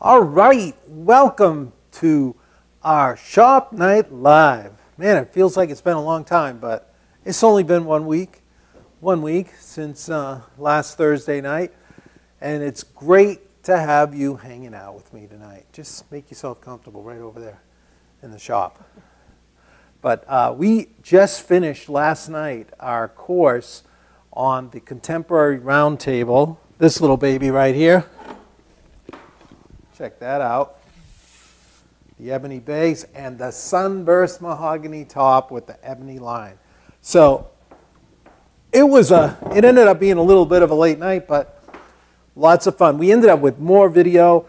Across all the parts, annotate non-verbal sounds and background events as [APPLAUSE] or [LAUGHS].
All right, welcome to our Shop Night Live. Man, it feels like it's been a long time, but it's only been one week, one week since uh, last Thursday night, and it's great to have you hanging out with me tonight. Just make yourself comfortable right over there in the shop. But uh, we just finished last night our course on the Contemporary Roundtable. This little baby right here. Check that out. The ebony base and the sunburst mahogany top with the ebony line. So it was a, it ended up being a little bit of a late night, but lots of fun. We ended up with more video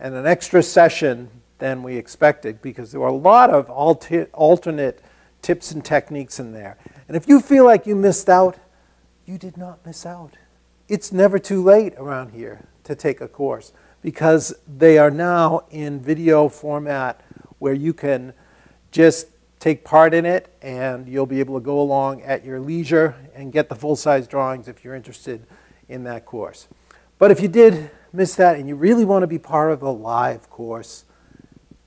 and an extra session than we expected because there were a lot of alter, alternate tips and techniques in there. And if you feel like you missed out, you did not miss out. It's never too late around here to take a course because they are now in video format where you can just take part in it and you'll be able to go along at your leisure and get the full-size drawings if you're interested in that course. But if you did miss that and you really want to be part of the live course,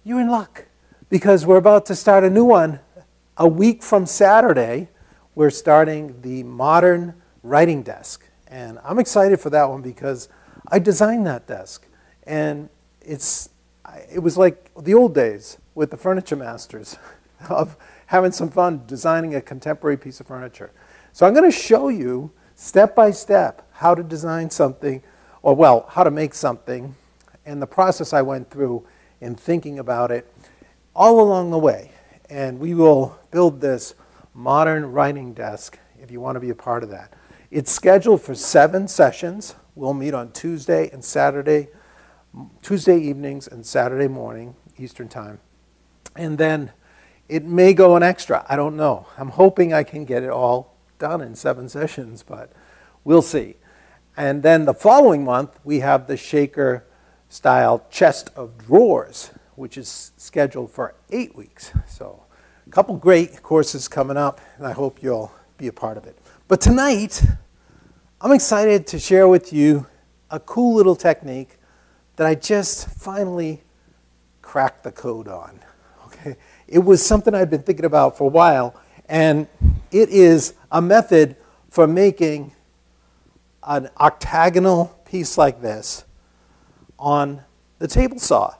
you're in luck because we're about to start a new one a week from Saturday. We're starting the modern writing desk. And I'm excited for that one because I designed that desk. And it's, it was like the old days with the furniture masters [LAUGHS] of having some fun designing a contemporary piece of furniture. So I'm going to show you step by step how to design something, or well, how to make something, and the process I went through in thinking about it all along the way. And we will build this modern writing desk if you want to be a part of that. It's scheduled for seven sessions. We'll meet on Tuesday and Saturday Tuesday evenings and Saturday morning, Eastern Time. And then it may go an extra. I don't know. I'm hoping I can get it all done in seven [LAUGHS] sessions, but we'll see. And then the following month, we have the Shaker style chest of drawers, which is scheduled for eight weeks. So a couple great courses coming up, and I hope you'll be a part of it. But tonight, I'm excited to share with you a cool little technique that I just finally cracked the code on. Okay? It was something I'd been thinking about for a while, and it is a method for making an octagonal piece like this on the table saw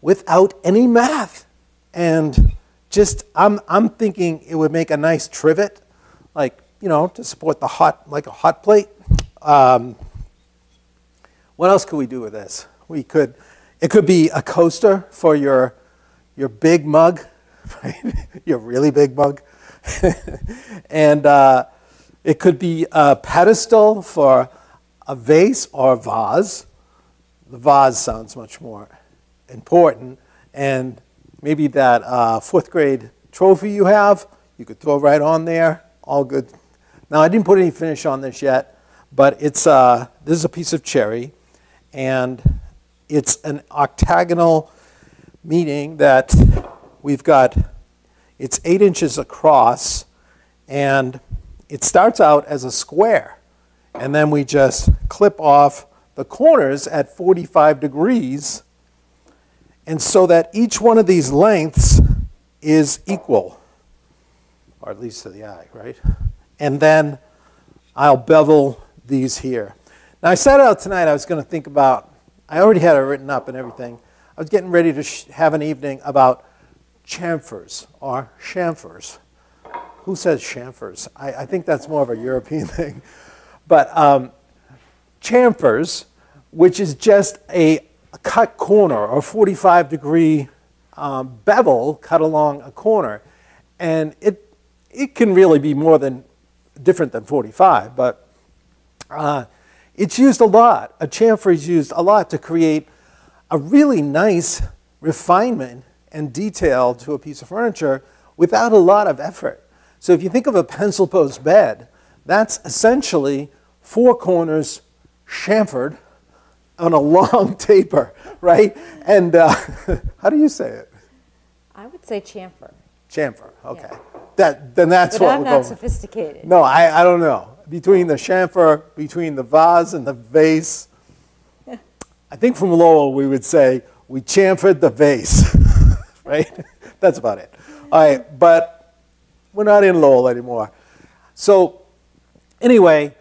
without any math. And just, I'm, I'm thinking it would make a nice trivet, like, you know, to support the hot, like a hot plate. Um, what else could we do with this? We could, it could be a coaster for your, your big mug, [LAUGHS] right? your really big mug. [LAUGHS] and uh, it could be a pedestal for a vase or a vase. The vase sounds much more important. And maybe that uh, fourth grade trophy you have, you could throw right on there. All good. Now, I didn't put any finish on this yet, but it's, uh, this is a piece of cherry. And it's an octagonal meeting that we've got, it's eight inches across, and it starts out as a square. And then we just clip off the corners at 45 degrees, and so that each one of these lengths is equal, or at least to the eye, right? And then I'll bevel these here. Now, I set out tonight, I was going to think about I already had it written up and everything. I was getting ready to have an evening about chamfers or chamfers. Who says chamfers? I, I, think that's more of a European [LAUGHS] thing. But um, chamfers, which is just a, a, cut corner or 45 degree um, bevel cut along a corner. And it, it can really be more than different than 45, but uh, it's used a lot. A chamfer is used a lot to create a really nice refinement and detail to a piece of furniture without a lot of effort. So if you think of a pencil post bed, that's essentially four corners chamfered on a [LAUGHS] long taper, right? And uh, [LAUGHS] how do you say it? I would say chamfer. Chamfer, okay. Yeah. That, then that's but what I'm we're not going. sophisticated. No, I, I don't know between the chamfer, between the vase and the vase. I think from Lowell we would say we chamfered the vase, [LAUGHS] right? That's about it. All right, but we're not in Lowell anymore. So anyway,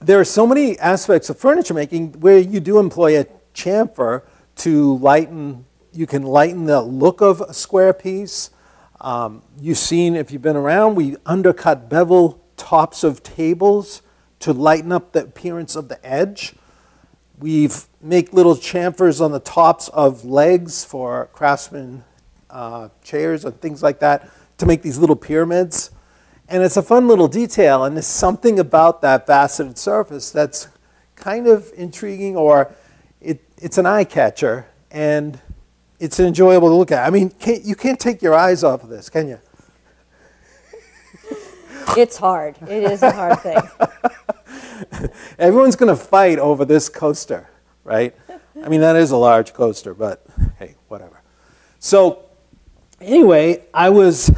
there are so many aspects of furniture making where you do employ a chamfer to lighten, you can lighten the look of a square piece. Um, you've seen, if you've been around, we undercut bevel tops of tables to lighten up the appearance of the edge. We've make little chamfers on the tops of legs for craftsmen uh, chairs and things like that to make these little pyramids. And it's a fun little detail, and there's something about that faceted surface that's kind of intriguing or it, it's an eye catcher and it's enjoyable to look at. I mean, can't, you can't take your eyes off of this, can you? It's hard. It is a hard thing. [LAUGHS] Everyone's going to fight over this coaster, right? I mean, that is a large coaster, but hey, whatever. So, anyway, I was,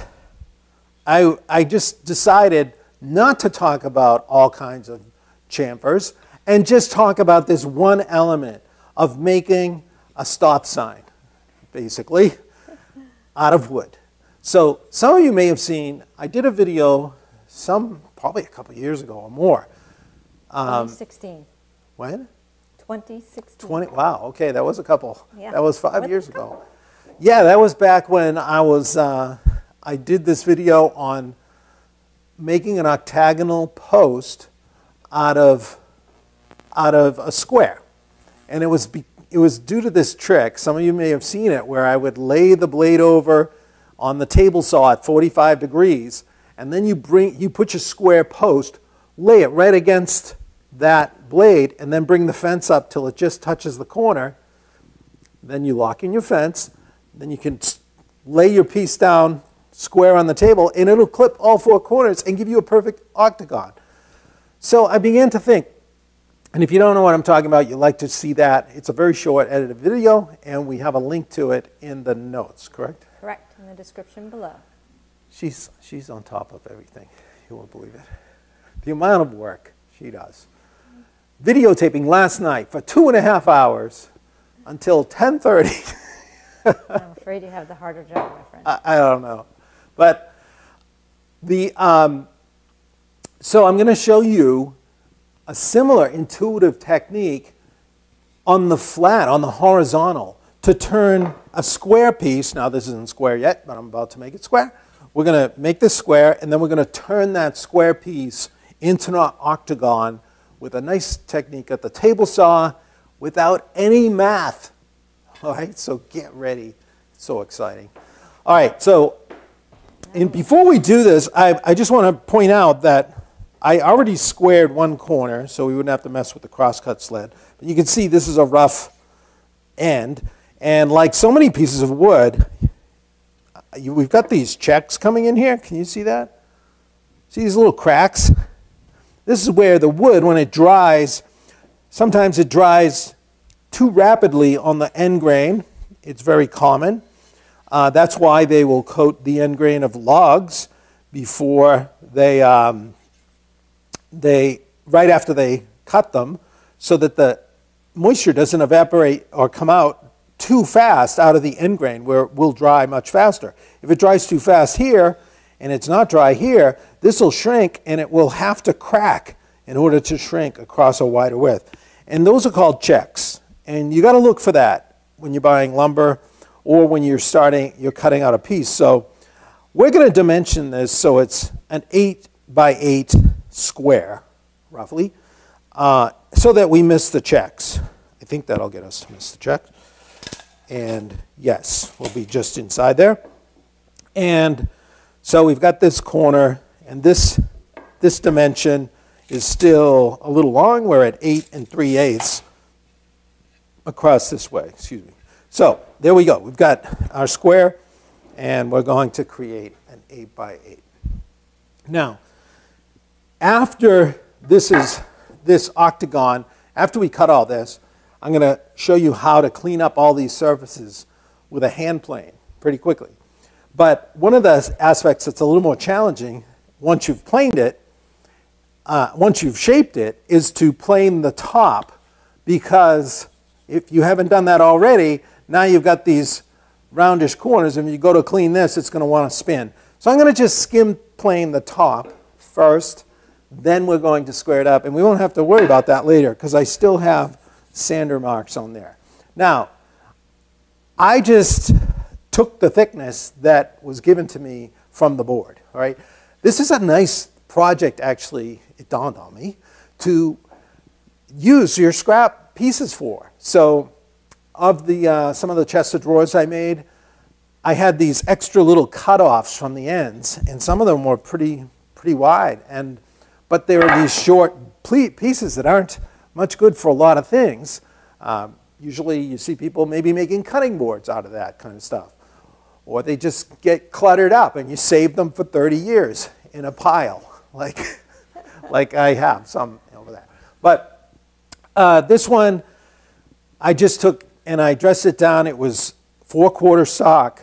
I, I just decided not to talk about all kinds of chamfers and just talk about this one element of making a stop sign, basically, out of wood. So some of you may have seen, I did a video some, probably a couple years ago or more. Um, 2016. when? 2016. 20, wow, okay, that was a couple. Yeah, That was five was years ago. Yeah, that was back when I was, uh, I did this video on making an octagonal post out of, out of a square. And it was, be, it was due to this trick, some of you may have seen it, where I would lay the blade over on the table saw at 45 degrees, and then you, bring, you put your square post, lay it right against that blade, and then bring the fence up till it just touches the corner. Then you lock in your fence, then you can lay your piece down square on the table, and it'll clip all four corners and give you a perfect octagon. So I began to think, and if you don't know what I'm talking about, you'd like to see that. It's a very short edited video, and we have a link to it in the notes, correct? Correct, in the description below. She's, she's on top of everything. You won't believe it. The amount of work she does. Videotaping last night for two and a half hours until 10:30. [LAUGHS] I'm afraid you have the harder job, my friend. I, I don't know, but the um, so I'm going to show you a similar intuitive technique on the flat, on the horizontal, to turn a square piece. Now this isn't square yet, but I'm about to make it square. We're going to make this square, and then we're going to turn that square piece into an octagon with a nice technique at the table saw without any math. [LAUGHS] All right, so get ready. It's so exciting. All right, so and before we do this, I, I just want to point out that I already squared one corner, so we wouldn't have to mess with the crosscut sled. But you can see this is a rough end. And like so many pieces of wood, we've got these checks coming in here. Can you see that? See these little cracks? This is where the wood, when it dries, sometimes it dries too rapidly on the end grain. It's very common. Uh, that's why they will coat the end grain of logs before they, um, they, right after they cut them, so that the moisture doesn't evaporate or come out too fast out of the end grain where it will dry much faster. If it dries too fast here and it's not dry here, this will shrink and it will have to crack in order to shrink across a wider width. And those are called checks. And you got to look for that when you're buying lumber or when you're starting, you're cutting out a piece. So we're going to dimension this so it's an 8 by 8 square, roughly, uh, so that we miss the checks. I think that'll get us to miss the checks. And yes, we'll be just inside there. And so we've got this corner, and this, this dimension is still a little long. We're at 8 and 3 eighths across this way, excuse me. So there we go. We've got our square, and we're going to create an 8 by 8. Now, after this is this octagon, after we cut all this, I'm going to show you how to clean up all these surfaces with a hand plane pretty quickly. But one of the aspects that's a little more challenging once you've planed it, uh, once you've shaped it, is to plane the top because if you haven't done that already, now you've got these roundish corners, and if you go to clean this, it's going to want to spin. So I'm going to just skim plane the top first, then we're going to square it up, and we won't have to worry about that later because I still have sander marks on there. Now, I just took the thickness that was given to me from the board, all right? This is a nice project, actually, it dawned on me, to use your scrap pieces for. So of the, uh, some of the chests of drawers I made, I had these extra little cutoffs from the ends, and some of them were pretty, pretty wide. And, but there were these short pieces that aren't much good for a lot of things. Um, usually you see people maybe making cutting boards out of that kind of stuff. Or they just get cluttered up and you save them for 30 years in a pile, [LAUGHS] like, [LAUGHS] like I have some over there. But uh, this one, I just took and I dressed it down. It was four quarter sock,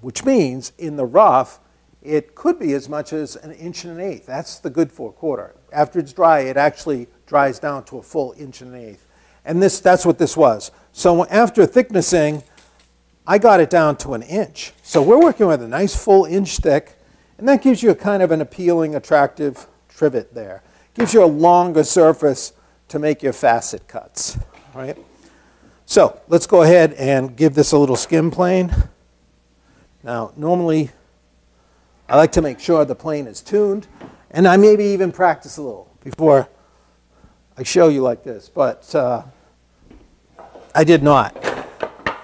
which means in the rough, it could be as much as an inch and an eighth. That's the good four quarter. After it's dry, it actually dries down to a full inch and an eighth. And this, that's what this was. So after thicknessing, I got it down to an inch. So we're working with a nice full inch thick, and that gives you a kind of an appealing, attractive trivet there. Gives you a longer surface to make your facet cuts, right? So let's go ahead and give this a little skim plane. Now, normally, I like to make sure the plane is tuned, and I maybe even practice a little before I show you like this, but uh, I did not.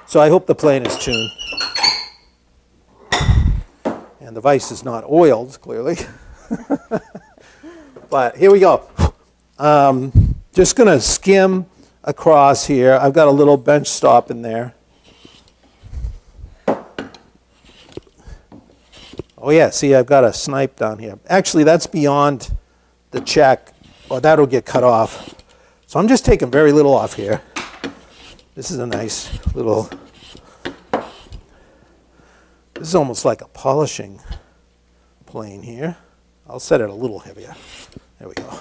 So I hope the plane is tuned. And the vise is not oiled, clearly. [LAUGHS] but here we go. Um, just going to skim across here. I've got a little bench stop in there. Oh yeah, see I've got a snipe down here. Actually, that's beyond the check well, that'll get cut off. So I'm just taking very little off here. This is a nice little, this is almost like a polishing plane here. I'll set it a little heavier. There we go.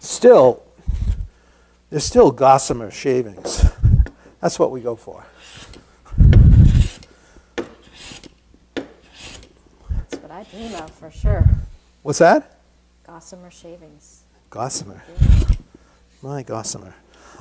Still, there's still gossamer shavings. That's what we go for. That's what I dream of for sure. What's that? Gossamer shavings. Gossamer. My gossamer.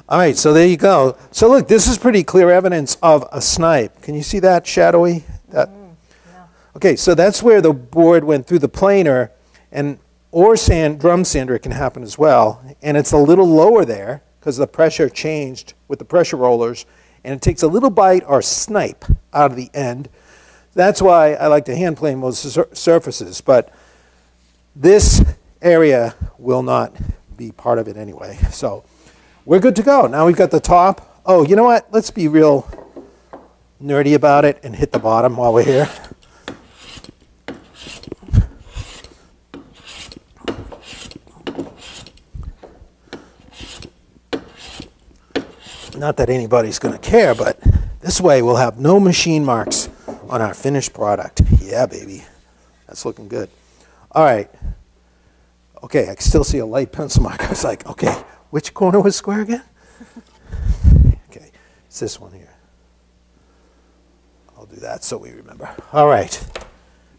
All right, so there you go. So look, this is pretty clear evidence of a snipe. Can you see that shadowy? That. Mm, yeah. Okay, so that's where the board went through the planer, and or sand, drum sander it can happen as well. And it's a little lower there because the pressure changed with the pressure rollers, and it takes a little bite or snipe out of the end. That's why I like to hand plane most sur surfaces, but this area will not be part of it anyway. So we're good to go. Now we've got the top. Oh, you know what? Let's be real nerdy about it and hit the bottom while we're here. Not that anybody's going to care, but this way we'll have no machine marks on our finished product. Yeah, baby. That's looking good. All right. Okay, I can still see a light pencil mark. [LAUGHS] I was like, okay, which corner was square again? [LAUGHS] okay, it's this one here. I'll do that so we remember. All right,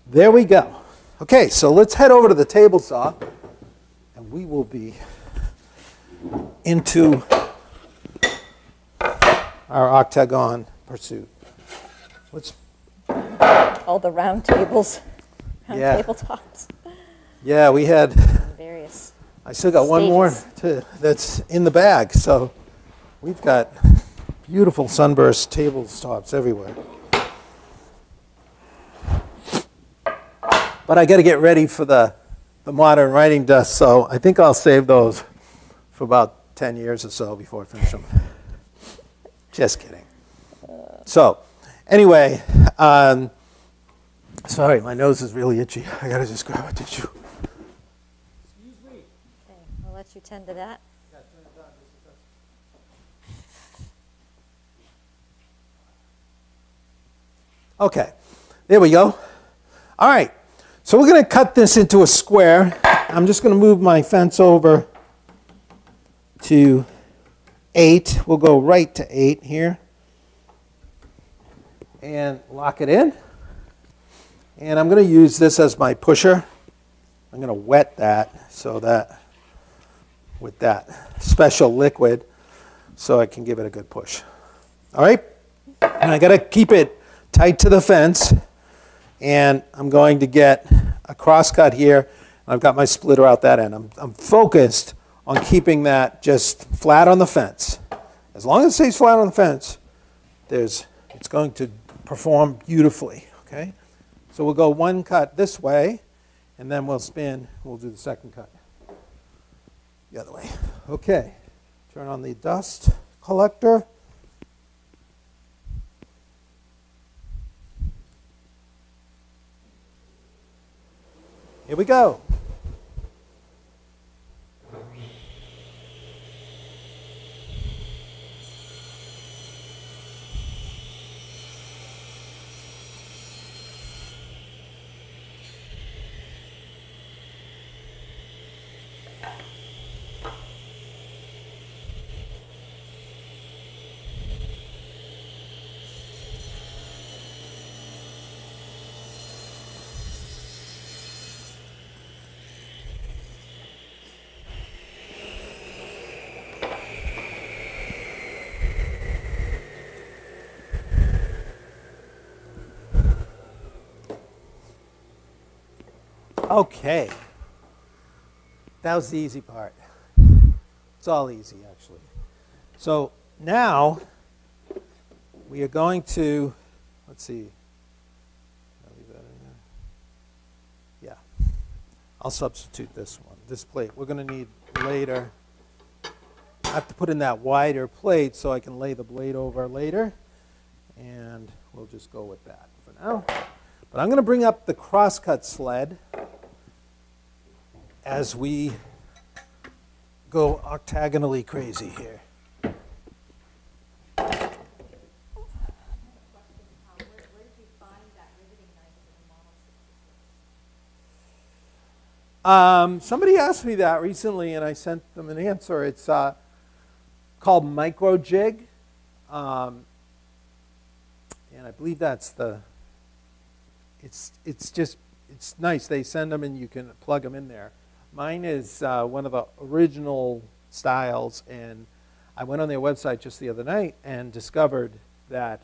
there we go. Okay, so let's head over to the table saw, and we will be into our octagon pursuit. What's all the round tables, round yeah. tabletops. Yeah, we had. Various. I still got one more to, that's in the bag, so we've got beautiful sunburst tabletops everywhere. But I got to get ready for the, the modern writing desk, so I think I'll save those for about 10 years or so before I finish them. Just kidding. So, anyway, um, sorry, my nose is really itchy. [LAUGHS] I got to just grab a tissue. You tend to that. Okay, there we go. All right, so we're going to cut this into a square. I'm just going to move my fence over to eight. We'll go right to eight here. And lock it in. And I'm going to use this as my pusher. I'm going to wet that so that with that special liquid so I can give it a good push. All right? And I got to keep it tight to the fence. And I'm going to get a cross cut here. I've got my splitter out that end. I'm, I'm focused on keeping that just flat on the fence. As long as it stays flat on the fence, there's, it's going to perform beautifully, okay? So we'll go one cut this way, and then we'll spin, we'll do the second cut the other way. Okay, turn on the dust collector. Here we go. Okay. That was the easy part. It's all easy, actually. So now we are going to, let's see. Yeah. I'll substitute this one, this plate. We're going to need later. I have to put in that wider plate so I can lay the blade over later. And we'll just go with that for now. But I'm going to bring up the crosscut sled as we go octagonally crazy here. Um, somebody asked me that recently, and I sent them an answer. It's uh, called MicroJig, um, and I believe that's the. It's it's just it's nice. They send them, and you can plug them in there. Mine is uh, one of the original styles, and I went on their website just the other night and discovered that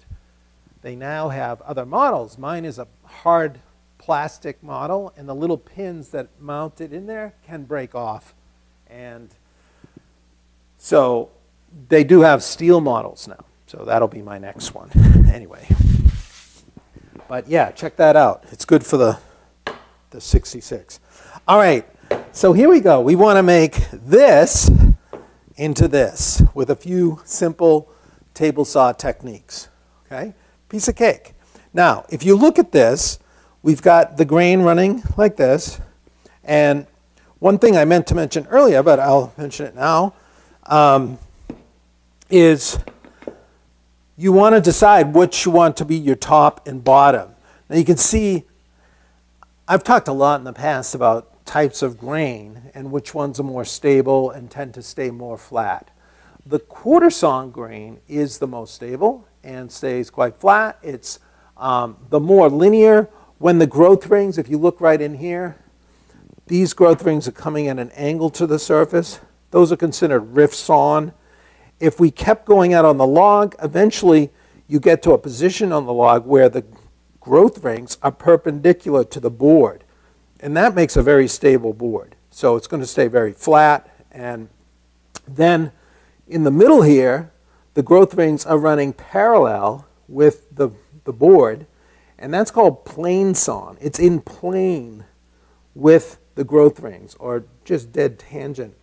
they now have other models. Mine is a hard plastic model, and the little pins that mount it in there can break off. And so they do have steel models now. So that'll be my next one. [LAUGHS] anyway. But yeah, check that out. It's good for the, the 66. All right. So here we go. We want to make this into this with a few simple table saw techniques. Okay? Piece of cake. Now, if you look at this, we've got the grain running like this. And one thing I meant to mention earlier, but I'll mention it now, um, is you want to decide which you want to be your top and bottom. Now you can see, I've talked a lot in the past about types of grain and which ones are more stable and tend to stay more flat. The quarter sawn grain is the most stable and stays quite flat. It's um, the more linear. When the growth rings, if you look right in here, these growth rings are coming at an angle to the surface. Those are considered rift sawn. If we kept going out on the log, eventually you get to a position on the log where the growth rings are perpendicular to the board. And that makes a very stable board. So it's going to stay very flat. And then in the middle here, the growth rings are running parallel with the, the board. And that's called plane sawn. It's in plane with the growth rings, or just dead tangent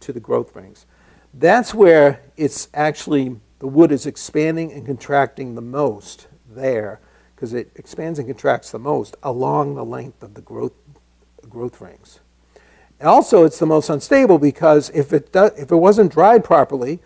to the growth rings. That's where it's actually, the wood is expanding and contracting the most there, because it expands and contracts the most along the length of the growth growth rings. And also, it's the most unstable because if it, does, if it wasn't dried properly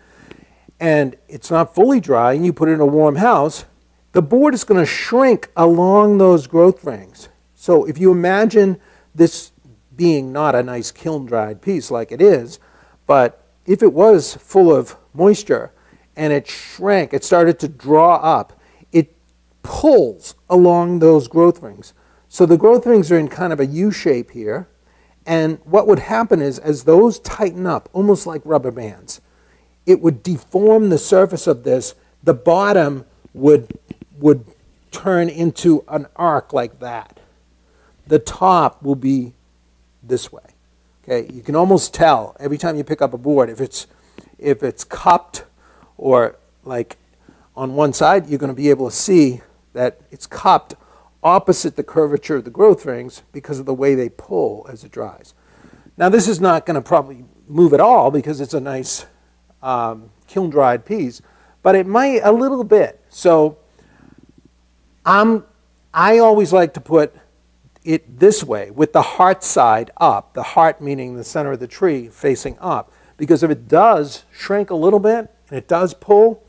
and it's not fully dry and you put it in a warm house, the board is going to shrink along those growth rings. So if you imagine this being not a nice kiln dried piece like it is, but if it was full of moisture and it shrank, it started to draw up, pulls along those growth rings. So the growth rings are in kind of a U shape here. And what would happen is, as those tighten up, almost like rubber bands, it would deform the surface of this. The bottom would, would turn into an arc like that. The top will be this way. Okay, you can almost tell every time you pick up a board if it's if it's cupped or like on one side, you're going to be able to see that it's cupped opposite the curvature of the growth rings because of the way they pull as it dries. Now this is not going to probably move at all because it's a nice um, kiln dried piece, but it might a little bit. So I'm, I always like to put it this way with the heart side up, the heart meaning the center of the tree facing up. Because if it does shrink a little bit and it does pull,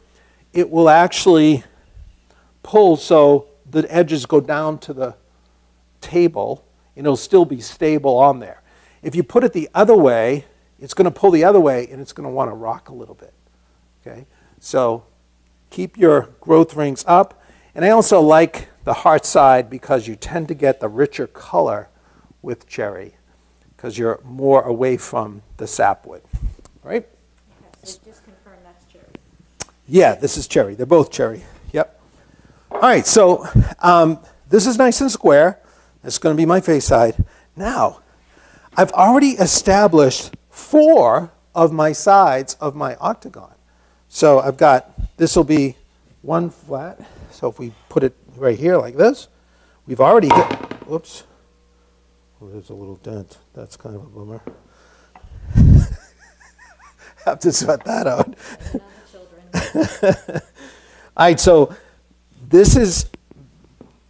it will actually pull so the edges go down to the table and it'll still be stable on there. If you put it the other way, it's going to pull the other way and it's going to want to rock a little bit. Okay? So keep your growth rings up. And I also like the heart side because you tend to get the richer color with cherry because you're more away from the sapwood. Right? Okay, so just confirm that's cherry. Yeah, this is cherry. They're both cherry. All right, so um, this is nice and square. That's going to be my face side. Now, I've already established four of my sides of my octagon. So I've got, this will be one flat. So if we put it right here like this, we've already got, whoops, oh, there's a little dent. That's kind of a bummer. [LAUGHS] Have to sweat that out. [LAUGHS] All right, so this is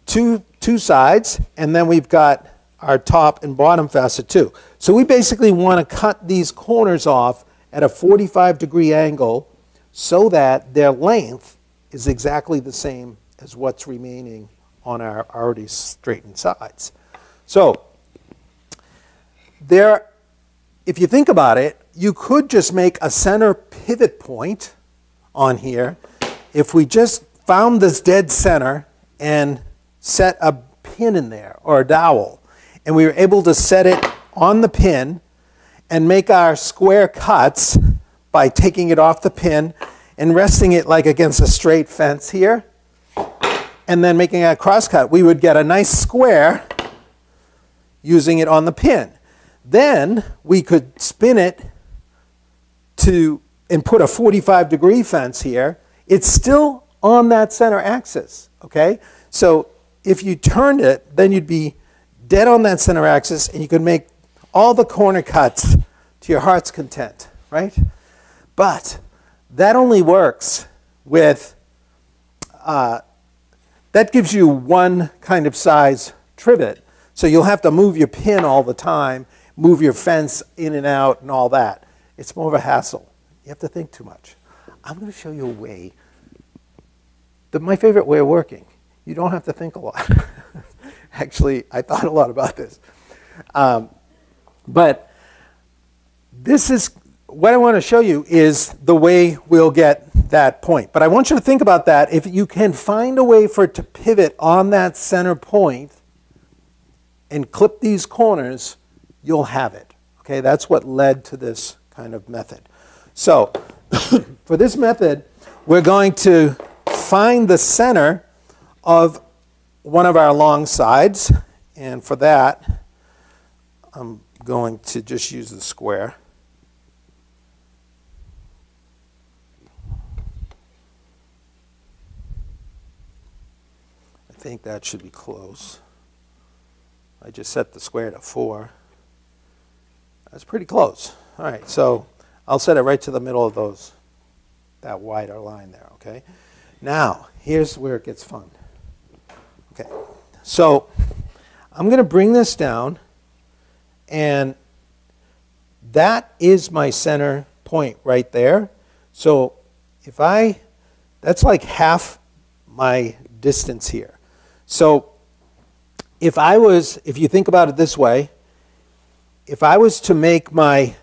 two, two sides, and then we've got our top and bottom facet too. So we basically want to cut these corners off at a 45 degree angle so that their length is exactly the same as what's remaining on our already straightened sides. So there, if you think about it, you could just make a center pivot point on here if we just found this dead center and set a pin in there or a dowel and we were able to set it on the pin and make our square cuts by taking it off the pin and resting it like against a straight fence here and then making a cross cut, we would get a nice square using it on the pin. Then we could spin it to and put a 45 degree fence here. It's still on that center axis, okay? So if you turned it, then you'd be dead on that center axis and you could make all the corner cuts to your heart's content, right? But that only works with, uh, that gives you one kind of size trivet. So you'll have to move your pin all the time, move your fence in and out and all that. It's more of a hassle. You have to think too much. I'm going to show you a way, the, my favorite way of working. You don't have to think a lot. [LAUGHS] Actually, I thought a lot about this. Um, but this is what I want to show you is the way we'll get that point. But I want you to think about that. If you can find a way for it to pivot on that center point and clip these corners, you'll have it. Okay, that's what led to this kind of method. So [COUGHS] for this method, we're going to find the center of one of our long sides. And for that, I'm going to just use the square. I think that should be close. I just set the square to 4. That's pretty close. All right, so I'll set it right to the middle of those, that wider line there, okay? Now, here's where it gets fun. Okay, so I'm going to bring this down, and that is my center point right there. So if I, that's like half my distance here. So if I was, if you think about it this way, if I was to make my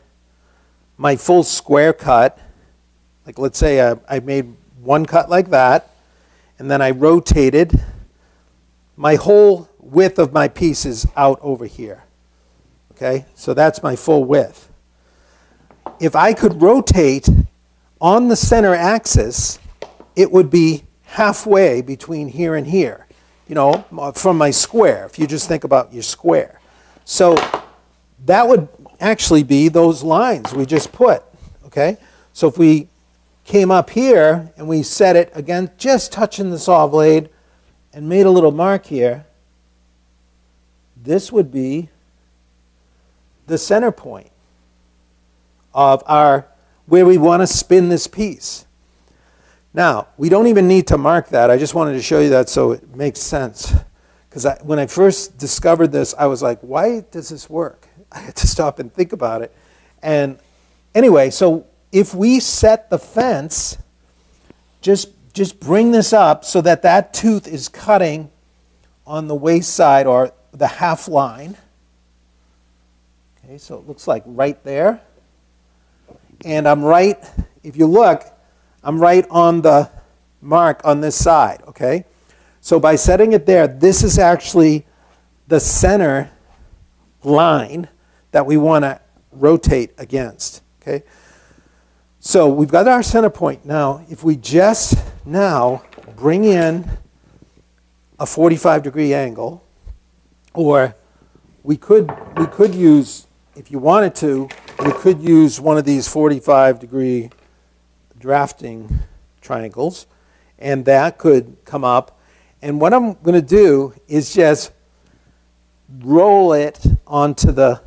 my full square cut, like let's say I, I made one cut like that, and then I rotated my whole width of my pieces out over here. Okay, so that's my full width. If I could rotate on the center axis, it would be halfway between here and here, you know, uh, from my square, if you just think about your square. So that would actually be those lines we just put, okay? So if we came up here and we set it, again, just touching the saw blade and made a little mark here, this would be the center point of our, where we want to spin this piece. Now, we don't even need to mark that. I just wanted to show you that so it makes sense. Because when I first discovered this, I was like, why does this work? [LAUGHS] I had to stop and think about it. And anyway, so if we set the fence, just, just bring this up so that that tooth is cutting on the waste side or the half line. Okay, so it looks like right there. And I'm right, if you look, I'm right on the mark on this side, okay? So by setting it there, this is actually the center line that we want to rotate against, okay? So we've got our center point. Now, if we just now bring in a 45 degree angle, or we could, we could use, if you wanted to, we could use one of these 45 degree drafting triangles, and that could come up. And what I'm going to do is just roll it onto the,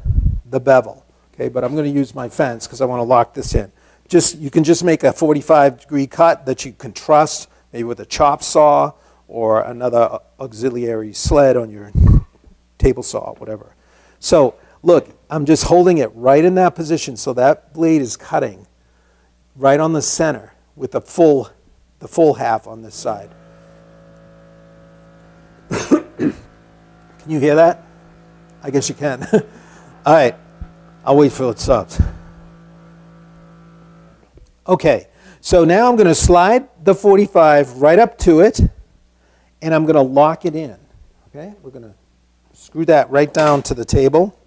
the bevel. Okay, but I'm going to use my fence because I want to lock this in. Just You can just make a 45 degree cut that you can trust, maybe with a chop saw or another auxiliary sled on your table saw, whatever. So look, I'm just holding it right in that position so that blade is cutting right on the center with the full, the full half on this side. [COUGHS] can you hear that? I guess you can. [LAUGHS] All right, I'll wait till it stops. Okay, so now I'm going to slide the 45 right up to it, and I'm going to lock it in. Okay, we're going to screw that right down to the table.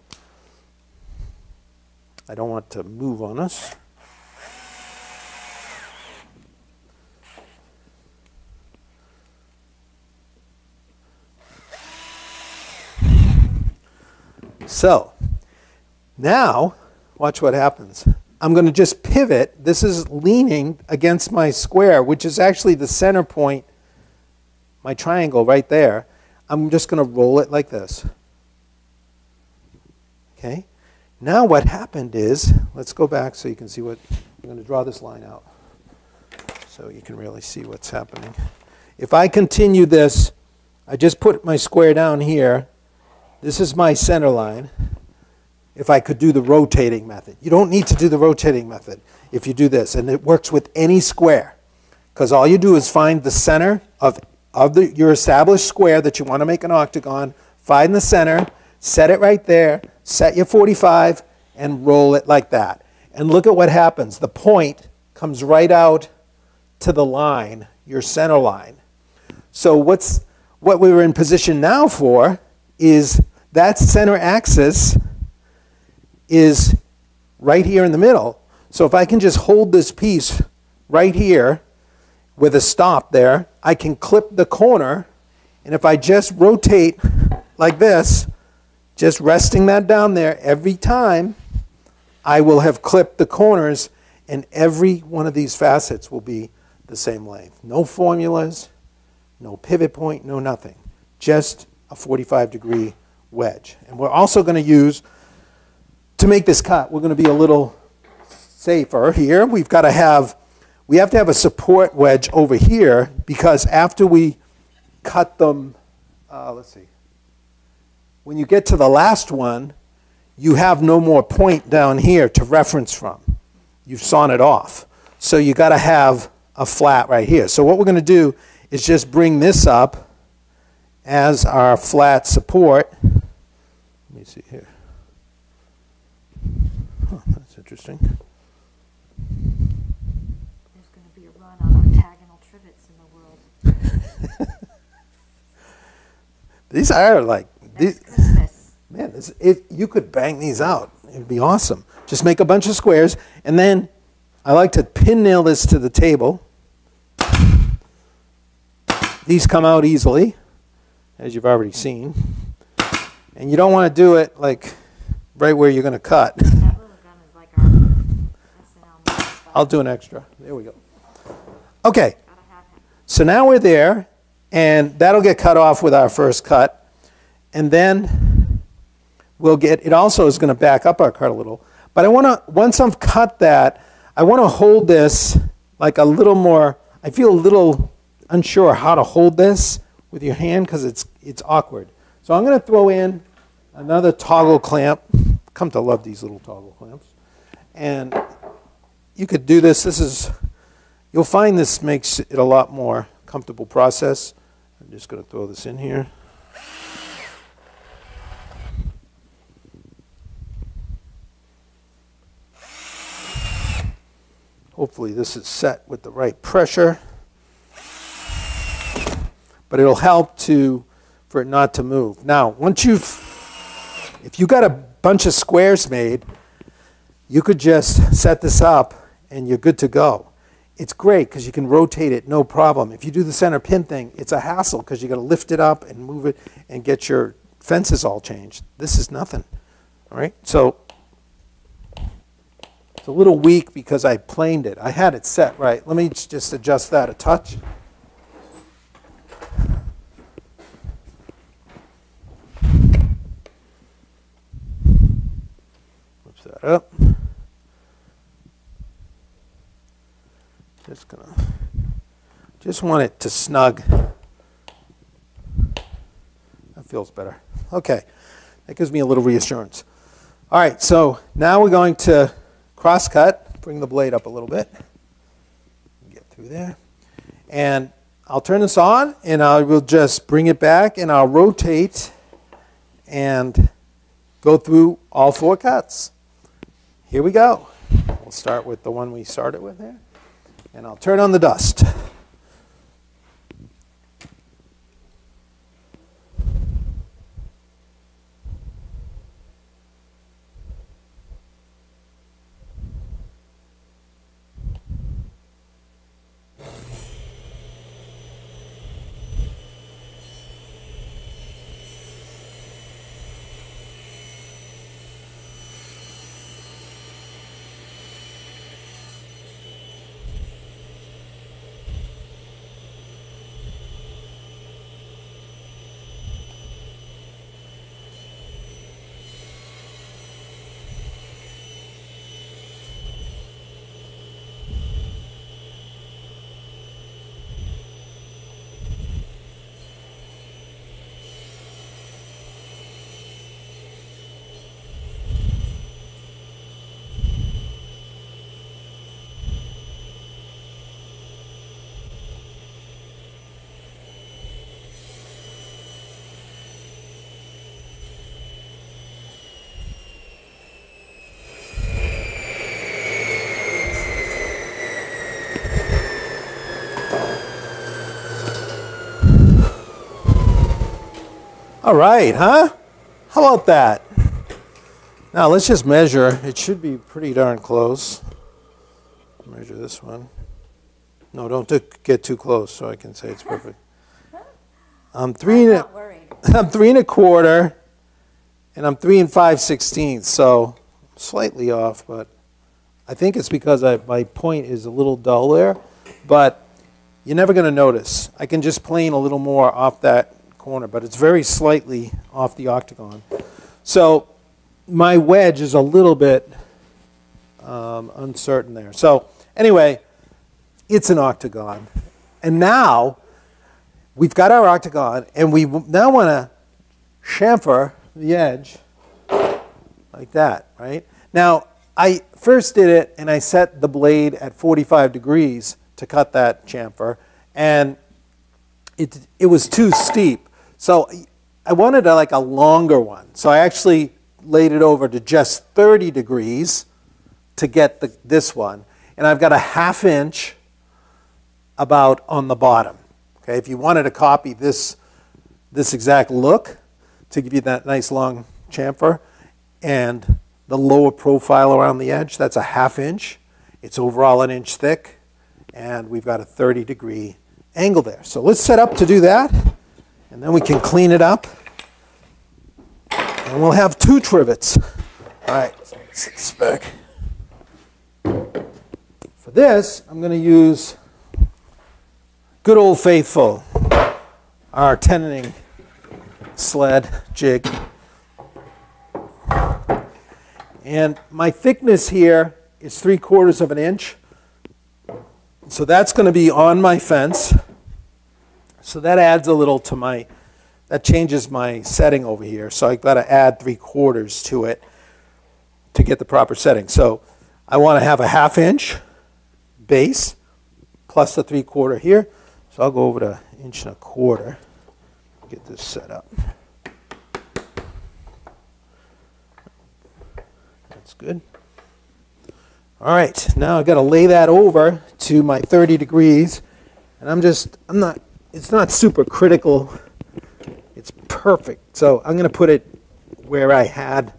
I don't want to move on us. So now, watch what happens. I'm going to just pivot. This is leaning against my square, which is actually the center point, my triangle right there. I'm just going to roll it like this. Okay? Now what happened is, let's go back so you can see what, I'm going to draw this line out so you can really see what's happening. If I continue this, I just put my square down here, this is my center line. If I could do the rotating method. You don't need to do the rotating method if you do this. And it works with any square. Because all you do is find the center of, of the, your established square that you want to make an octagon. Find the center, set it right there, set your 45, and roll it like that. And look at what happens. The point comes right out to the line, your center line. So what's what we were in position now for is that center axis is right here in the middle. So if I can just hold this piece right here with a stop there, I can clip the corner. And if I just rotate like this, just resting that down there every time, I will have clipped the corners and every one of these facets will be the same length. No formulas, no pivot point, no nothing. Just a 45 degree wedge. And we're also going to use, to make this cut, we're going to be a little safer here. We've got to have, we have to have a support wedge over here because after we cut them, uh, let's see, when you get to the last one, you have no more point down here to reference from. You've sawn it off. So you got to have a flat right here. So what we're going to do is just bring this up as our flat support Let me see here. Huh, that's interesting. There's going to be a run on octagonal trivets in the world. [LAUGHS] These are like, these, man, this, if you could bang these out, it'd be awesome. Just make a bunch of squares, and then I like to pin nail this to the table. These come out easily, as you've already seen. And you don't want to do it like right where you're going to cut. [LAUGHS] That little gun is like our SNL mascot. I'll do an extra. There we go. Okay, so now we're there, and that'll get cut off with our first cut. And then we'll get, it also is going to back up our cut a little. But I want to, once I've cut that, I want to hold this like a little more, I feel a little unsure how to hold this with your hand because it's, it's awkward. So I'm going to throw in another toggle clamp. Come to love these little toggle clamps. And you could do this. This is, you'll find this makes it a lot more comfortable process. I'm just going to throw this in here. Hopefully this is set with the right pressure. But it'll help to for it not to move. Now, once you've if you got a bunch of squares made, you could just set this up and you're good to go. It's great because you can rotate it no problem. If you do the center pin thing, it's a hassle because you got to lift it up and move it and get your fences all changed. This is nothing. All right, so it's a little weak because I planed it. I had it set right. Let me just adjust that a touch. Whips that up. Just gonna, just want it to snug. That feels better. Okay, that gives me a little reassurance. All right, so now we're going to cross cut, bring the blade up a little bit. Get through there. And I'll turn this on and I will just bring it back and I'll rotate and go through all four cuts. Here we go. We'll start with the one we started with there. And I'll turn on the dust. All right, huh? How about that? Now let's just measure. It should be pretty darn close. Measure this one. No, don't get too close so I can say it's perfect. [LAUGHS] I'm three I'm and a. [LAUGHS] I'm three and a quarter, and I'm three and five sixteenths, so slightly off, but I think it's because I, my point is a little dull there, but you're never going to notice. I can just plane a little more off that corner, but it's very slightly off the octagon. So my wedge is a little bit um, uncertain there. So anyway, it's an octagon. And now we've got our octagon, and we now want to chamfer the edge like that, right? Now, I first did it, and I set the blade at 45 degrees to cut that chamfer, and it, it was too steep. So I wanted a, like a longer one. So I actually laid it over to just 30 degrees to get the, this one. and I've got a half inch about on the bottom. Okay, if you wanted to copy this, this exact look to give you that nice long chamfer and the lower profile around the edge, that's a half inch. It's overall an inch thick and we've got a 30 degree angle there. So let's set up to do that and then we can clean it up and we'll have two trivets. All right, set this back. For this, I'm going to use good old faithful, our tenoning sled jig. And my thickness here is three quarters of an inch. So that's going to be on my fence. So that adds a little to my, that changes my setting over here. So I've got to add three quarters to it to get the proper setting. So I want to have a half inch base plus the three quarter here. So I'll go over to inch and a quarter, get this set up. That's good. All right, now I've got to lay that over to my 30 degrees. And I'm just, I'm not, it's not super critical. It's perfect. So I'm going to put it where I had,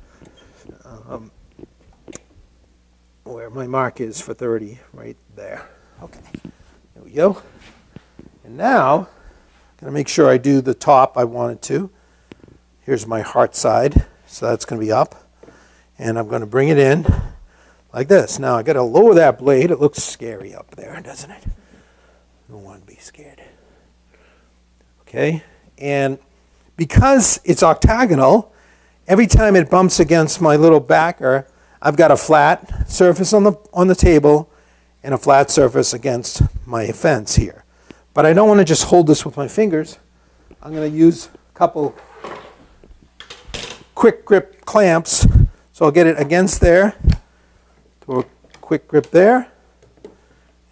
um, where my mark is for 30, right there. Okay, there we go. And now, I'm going to make sure I do the top I wanted to. Here's my heart side, so that's going to be up. And I'm going to bring it in like this. Now, i got to lower that blade. It looks scary up there, doesn't it? Want to be scared. Okay, and because it's octagonal, every time it bumps against my little backer, I've got a flat surface on the, on the table and a flat surface against my fence here. But I don't want to just hold this with my fingers. I'm going to use a couple quick grip clamps. So I'll get it against there, to a quick grip there,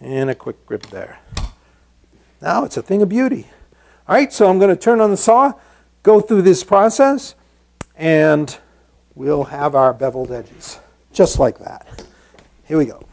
and a quick grip there. Now it's a thing of beauty. All right, so I'm going to turn on the saw, go through this process, and we'll have our beveled edges, just like that. Here we go.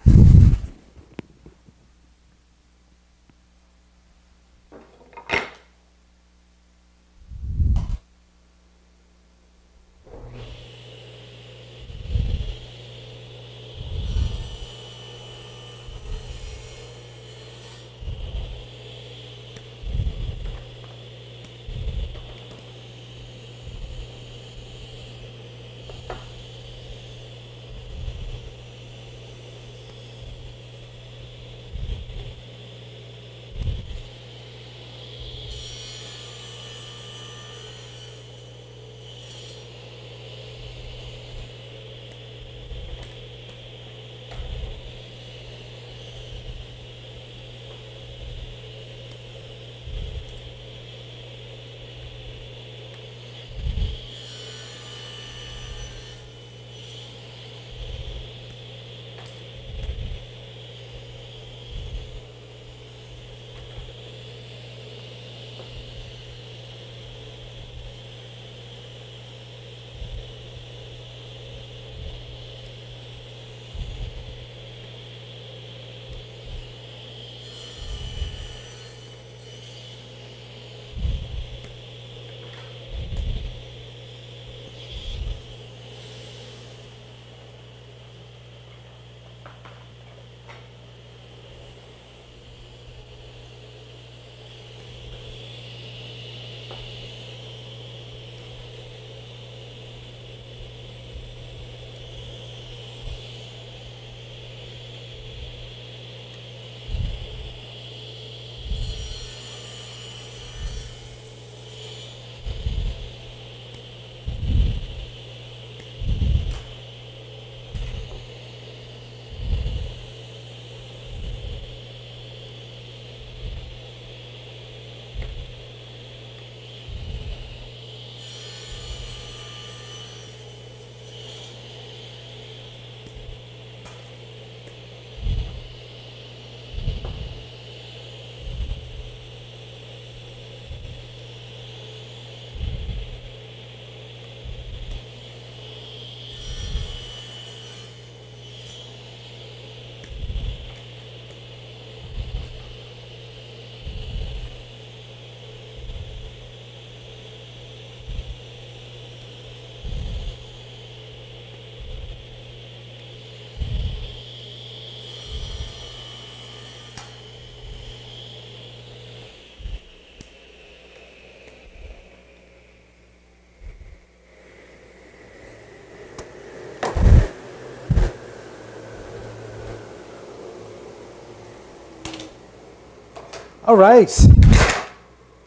All right.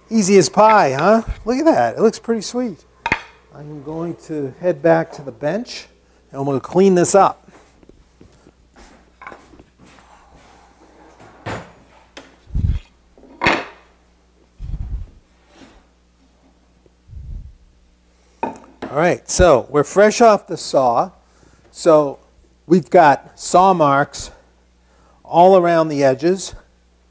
Easy as pie, huh? Look at that. It looks pretty sweet. I'm going to head back to the bench and I'm going to clean this up. All right, so we're fresh off the saw. So we've got saw marks all around the edges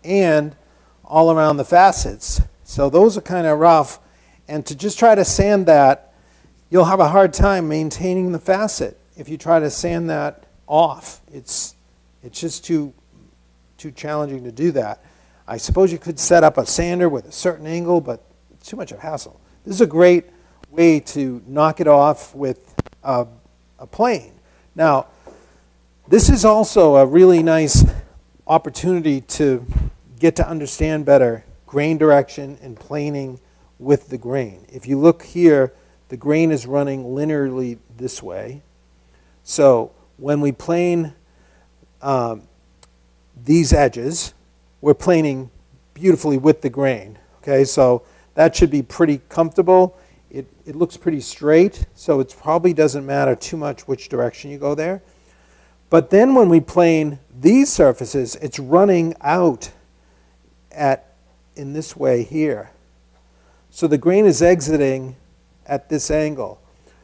and all around the facets. So those are kind of rough. And to just try to sand that, you'll have a hard time maintaining the facet if you try to sand that off. It's, it's just too, too challenging to do that. I suppose you could set up a sander with a certain angle, but it's too much of a hassle. This is a great way to knock it off with a, a plane. Now, this is also a really nice opportunity to get to understand better grain direction and planing with the grain. If you look here, the grain is running linearly this way. So when we plane um, these edges, we're planing beautifully with the grain. Okay, so that should be pretty comfortable. It, it looks pretty straight, so it probably doesn't matter too much which direction you go there. But then when we plane these surfaces, it's running out at in this way here. So the grain is exiting at this angle.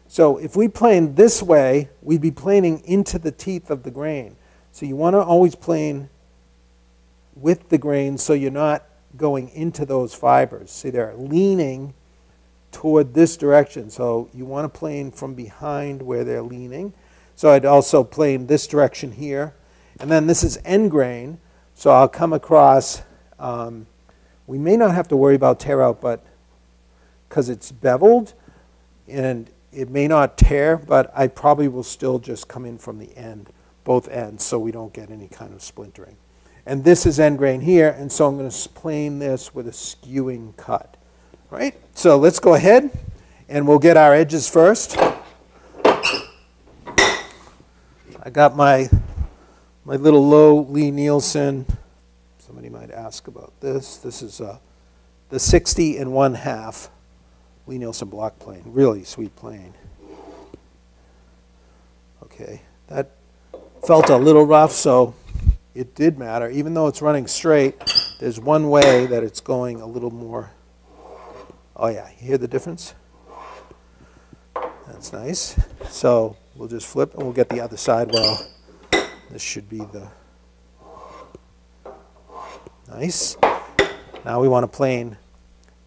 So if we plane this way, we'd be planing into the teeth of the grain. So you want to always plane with the grain so you're not going into those fibers. See, they're leaning toward this direction. So you want to plane from behind where they're leaning. So I'd also plane this direction here. And then this is end grain. So I'll come across, um, we may not have to worry about tear out, but because it's beveled and it may not tear, but I probably will still just come in from the end, both ends, so we don't get any kind of splintering. And this is end grain here, and so I'm going to plane this with a skewing cut. Right? So let's go ahead and we'll get our edges first. I got my, my little low Lie-Nielsen. Somebody might ask about this. This is uh, the 60 and one half Lie-Nielsen block plane. Really sweet plane. Okay, that felt a little rough, so it did matter. Even though it's running straight, there's one way that it's going a little more Oh yeah, you hear the difference? That's nice. So we'll just flip and we'll get the other side well. This should be the nice. Now we want to plane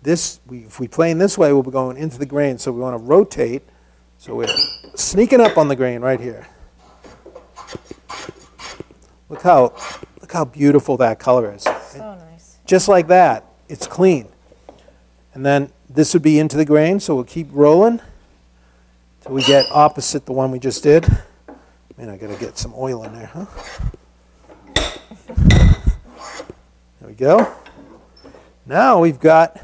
this. We, if we plane this way, we'll be going into the grain. So we want to rotate. So we're sneaking up on the grain right here. Look how look how beautiful that color is. So nice. Just like that, it's clean. And then this would be into the grain, so we'll keep rolling till we get opposite the one we just did. Man, I gotta get some oil in there, huh? [LAUGHS] There we go. Now we've got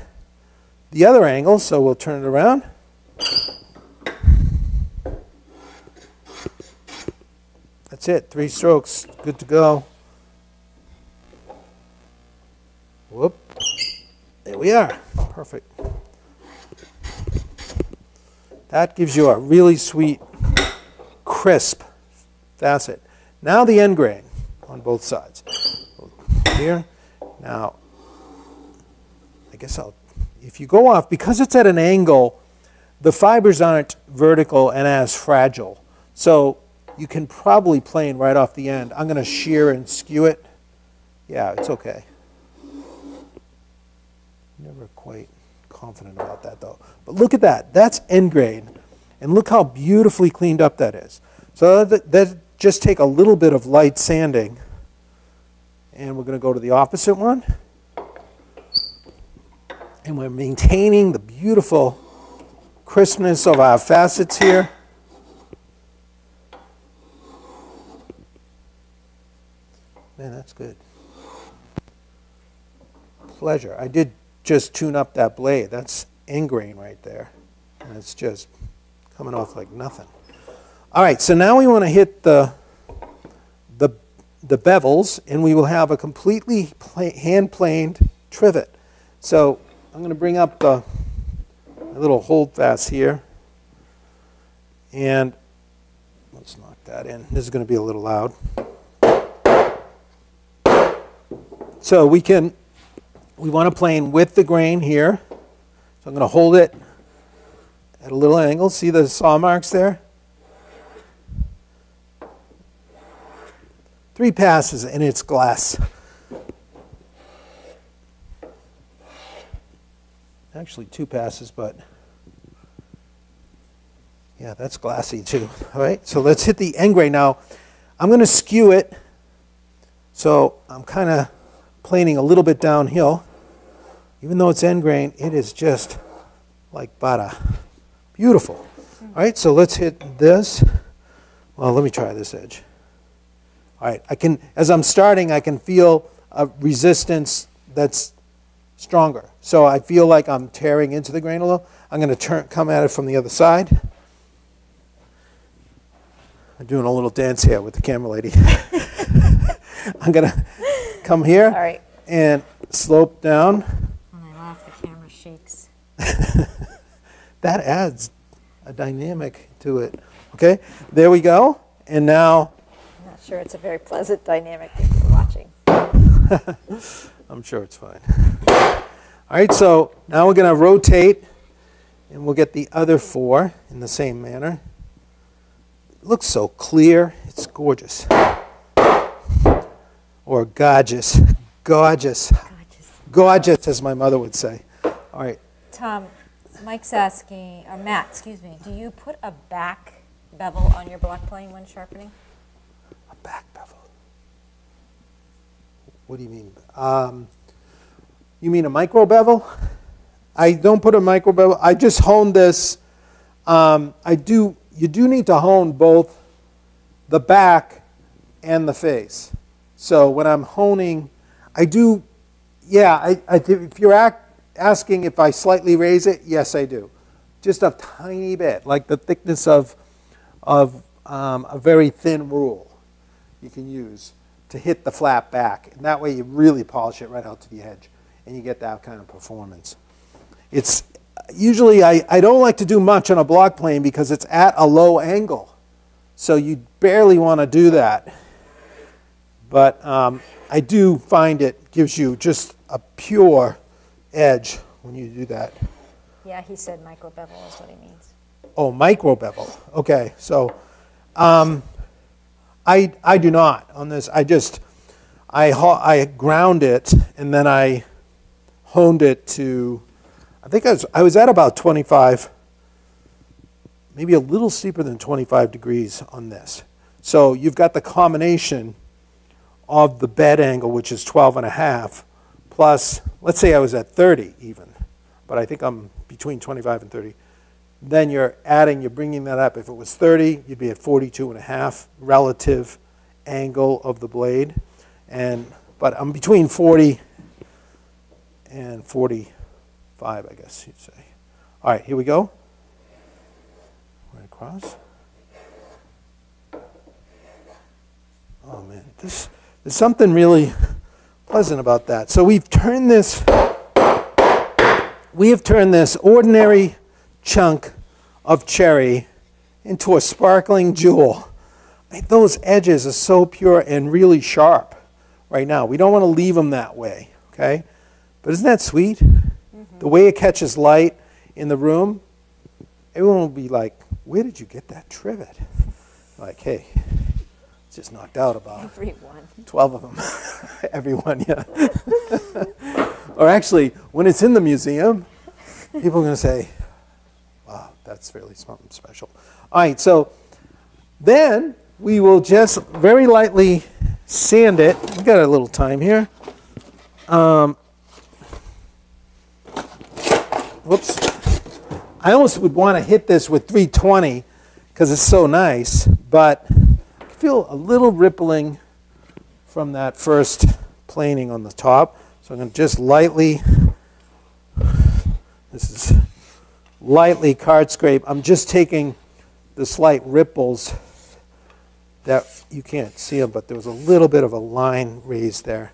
the other angle, so we'll turn it around. That's it, three strokes, good to go. Whoop. There we are. Perfect. That gives you a really sweet, crisp facet. Now the end grain on both sides. Here. Now, I guess I'll, if you go off, because it's at an angle, the fibers aren't vertical and as fragile. So you can probably plane right off the end. I'm going to shear and skew it. Yeah, it's okay. Never quite confident about that though. But look at that. That's end grain. And look how beautifully cleaned up that is. So that, that just take a little bit of light sanding. And we're going to go to the opposite one. And we're maintaining the beautiful crispness of our facets here. Man, that's good. Pleasure. I did just tune up that blade. That's end grain right there. And it's just coming off like nothing. All right, so now we want to hit the, the, bevels, and we will have a completely hand planed trivet. So I'm going to bring up uh, the little hold fast here. And let's knock that in. This is going to be a little loud. So we can, we want to plane with the grain here. So I'm going to hold it at a little angle. See the saw marks there? Three passes and it's glass. Actually, two passes, but yeah, that's glassy too. All right, so let's hit the end grain now. I'm going to skew it, so I'm kind of planing a little bit downhill. Even though it's end grain, it is just like butter. Beautiful. All right, so let's hit this. Well, let me try this edge. All right, I can, as I'm starting, I can feel a resistance that's stronger. So I feel like I'm tearing into the grain a little. I'm going to turn, come at it from the other side. I'm doing a little dance here with the camera lady. [LAUGHS] I'm going to come here All right. and slope down. When I laugh, the camera shakes. [LAUGHS] That adds a dynamic to it. Okay, there we go. And now sure it's a very pleasant dynamic if you're watching. [LAUGHS] I'm sure it's fine. All right, so now we're going to rotate and we'll get the other four in the same manner. It looks so clear. It's gorgeous. Or gorgeous. Gorgeous. Gorgeous. Gorgeous, as my mother would say. All right. Tom, Mike's asking, or Matt, excuse me, do you put a back bevel on your block plane when sharpening? A back bevel. What do you mean? Um, you mean a micro bevel? I don't put a micro bevel. I just hone this. Um, I do. You do need to hone both the back and the face. So when I'm honing, I do. Yeah, I, I if you're asking if I slightly raise it, yes, I do. Just a tiny bit, like the thickness of of um, a very thin rule you can use to hit the flat back. And that way you really polish it right out to the edge and you get that kind of performance. It's usually I, I don't like to do much on a block plane because it's at a low angle. So you barely want to do that. But um, I do find it gives you just a pure edge when you do that. Yeah, he said micro bevel is what he means. Oh, micro bevel. Okay, so um, I I do not on this. I just I I ground it and then I honed it to. I think I was I was at about 25, maybe a little steeper than 25 degrees on this. So you've got the combination of the bed angle, which is 12 and a half, plus let's say I was at 30 even, but I think I'm between 25 and 30 then you're adding, you're bringing that up. If it was 30, you'd be at 42 and a half relative angle of the blade. And, but I'm between 40 and 45, I guess you'd say. All right, here we go. Right across. Oh man, this, there's something really pleasant about that. So we've turned this, we have turned this ordinary chunk of cherry into a sparkling jewel. Those edges are so pure and really sharp right now. We don't want to leave them that way, okay? But isn't that sweet? Mm-hmm. The way it catches light in the room, everyone will be like, Where did you get that trivet? Like, hey, it's just knocked out about Everyone. 12 of them. [LAUGHS] Everyone, yeah. [LAUGHS] or actually, when it's in the museum, people are going to say, that's really something special. All right, so then we will just very lightly sand it. We've got a little time here. Um, whoops. I almost would want to hit this with 320 because it's so nice, but I feel a little rippling from that first planing on the top. So I'm going to just lightly, this is lightly card scrape. I'm just taking the slight ripples that you can't see them, but there was a little bit of a line raised there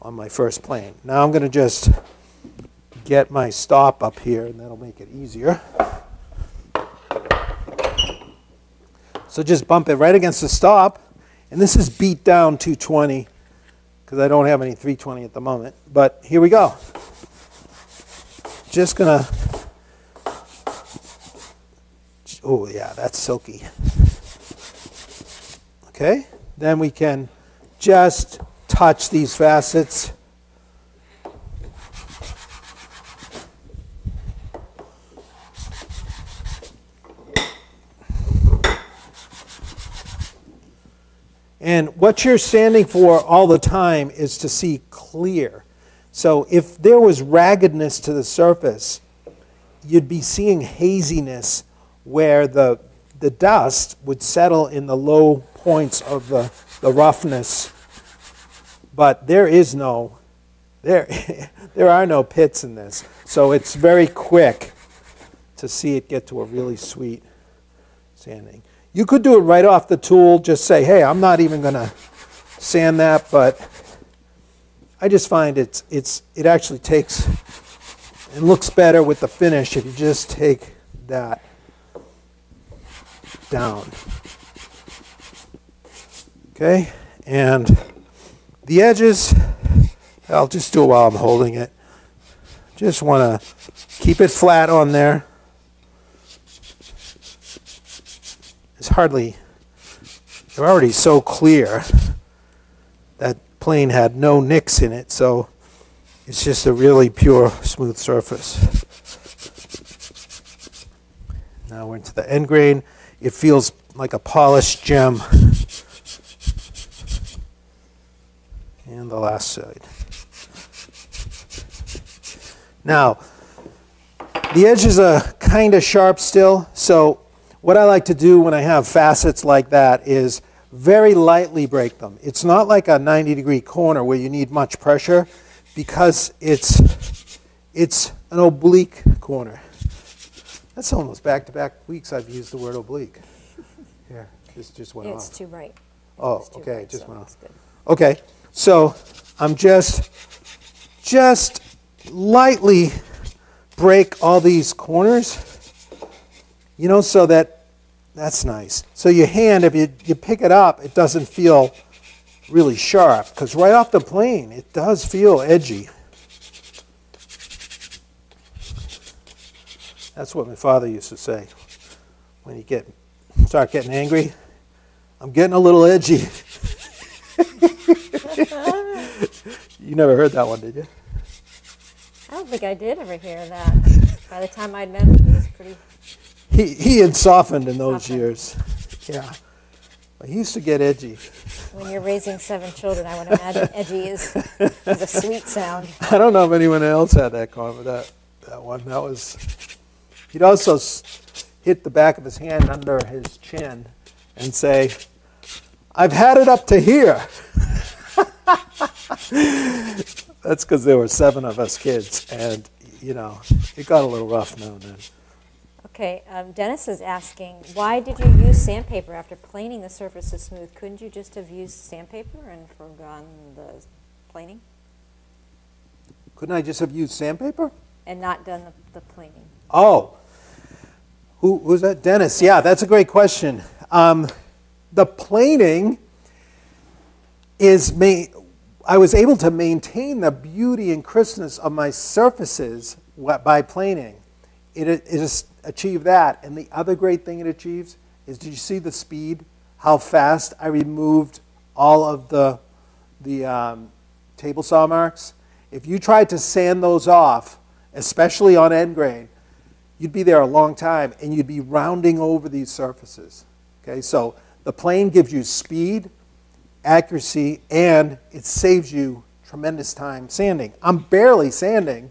on my first plane. Now I'm going to just get my stop up here, and that'll make it easier. So just bump it right against the stop, and this is beat down 220 because I don't have any 320 at the moment. But here we go. Just gonna. Oh yeah, that's silky. Okay, then we can just touch these facets. And what you're sanding for all the time is to see clear. So if there was raggedness to the surface, you'd be seeing haziness where the, the dust would settle in the low points of the, the roughness. But there is no, there, [LAUGHS] there are no pits in this. So it's very quick to see it get to a really sweet sanding. You could do it right off the tool, just say, hey, I'm not even going to sand that, but I just find it's, it's, it actually takes and looks better with the finish if you just take that down. Okay, and the edges, I'll just do it while I'm holding it. Just want to keep it flat on there. It's hardly, they're already so clear. That plane had no nicks in it, so it's just a really pure, smooth surface. Now we're into the end grain. It feels like a polished gem. And the last side. Now, the edges are kind of sharp still, so what I like to do when I have facets like that is very lightly break them. It's not like a 90 degree corner where you need much pressure because it's, it's an oblique corner. That's almost back to back weeks I've used the word oblique. [LAUGHS] Here, this just went It's off. It's too bright. Oh, too okay, bright, it just so went off. good. Okay, so I'm just, just lightly break all these corners, you know, so that, that's nice. So your hand, if you, you pick it up, it doesn't feel really sharp, because right off the plane, it does feel edgy. That's what my father used to say. When you get, start getting angry, I'm getting a little edgy. [LAUGHS] you never heard that one, did you? I don't think I did ever hear that. By the time I'd met him, he was pretty. He, he had softened in those Softened. years. Yeah. But he used to get edgy. When you're raising seven children, I would imagine edgy is, is a sweet sound. [LAUGHS] I don't know if anyone else had that comment, that, that one. That was, he'd also hit the back of his hand under his chin and say, I've had it up to here. [LAUGHS] That's because there were seven of us kids, and, you know, it got a little rough now and then. Okay, um, Dennis is asking, why did you use sandpaper after planing the surface is smooth? Couldn't you just have used sandpaper and forgone the planing Couldn't I just have used sandpaper? and not done the, the planing? Oh, who was that? Dennis. Yeah, that's a great question. Um, the planing is ma- I was able to maintain the beauty and crispness of my surfaces by planing. It, it has achieved that, and the other great thing it achieves is, did you see the speed? How fast I removed all of the the um, table saw marks? If you tried to sand those off, especially on end grain, you'd be there a long time and you'd be rounding over these surfaces. Okay, so the plane gives you speed, accuracy, and it saves you tremendous time sanding. I'm barely sanding.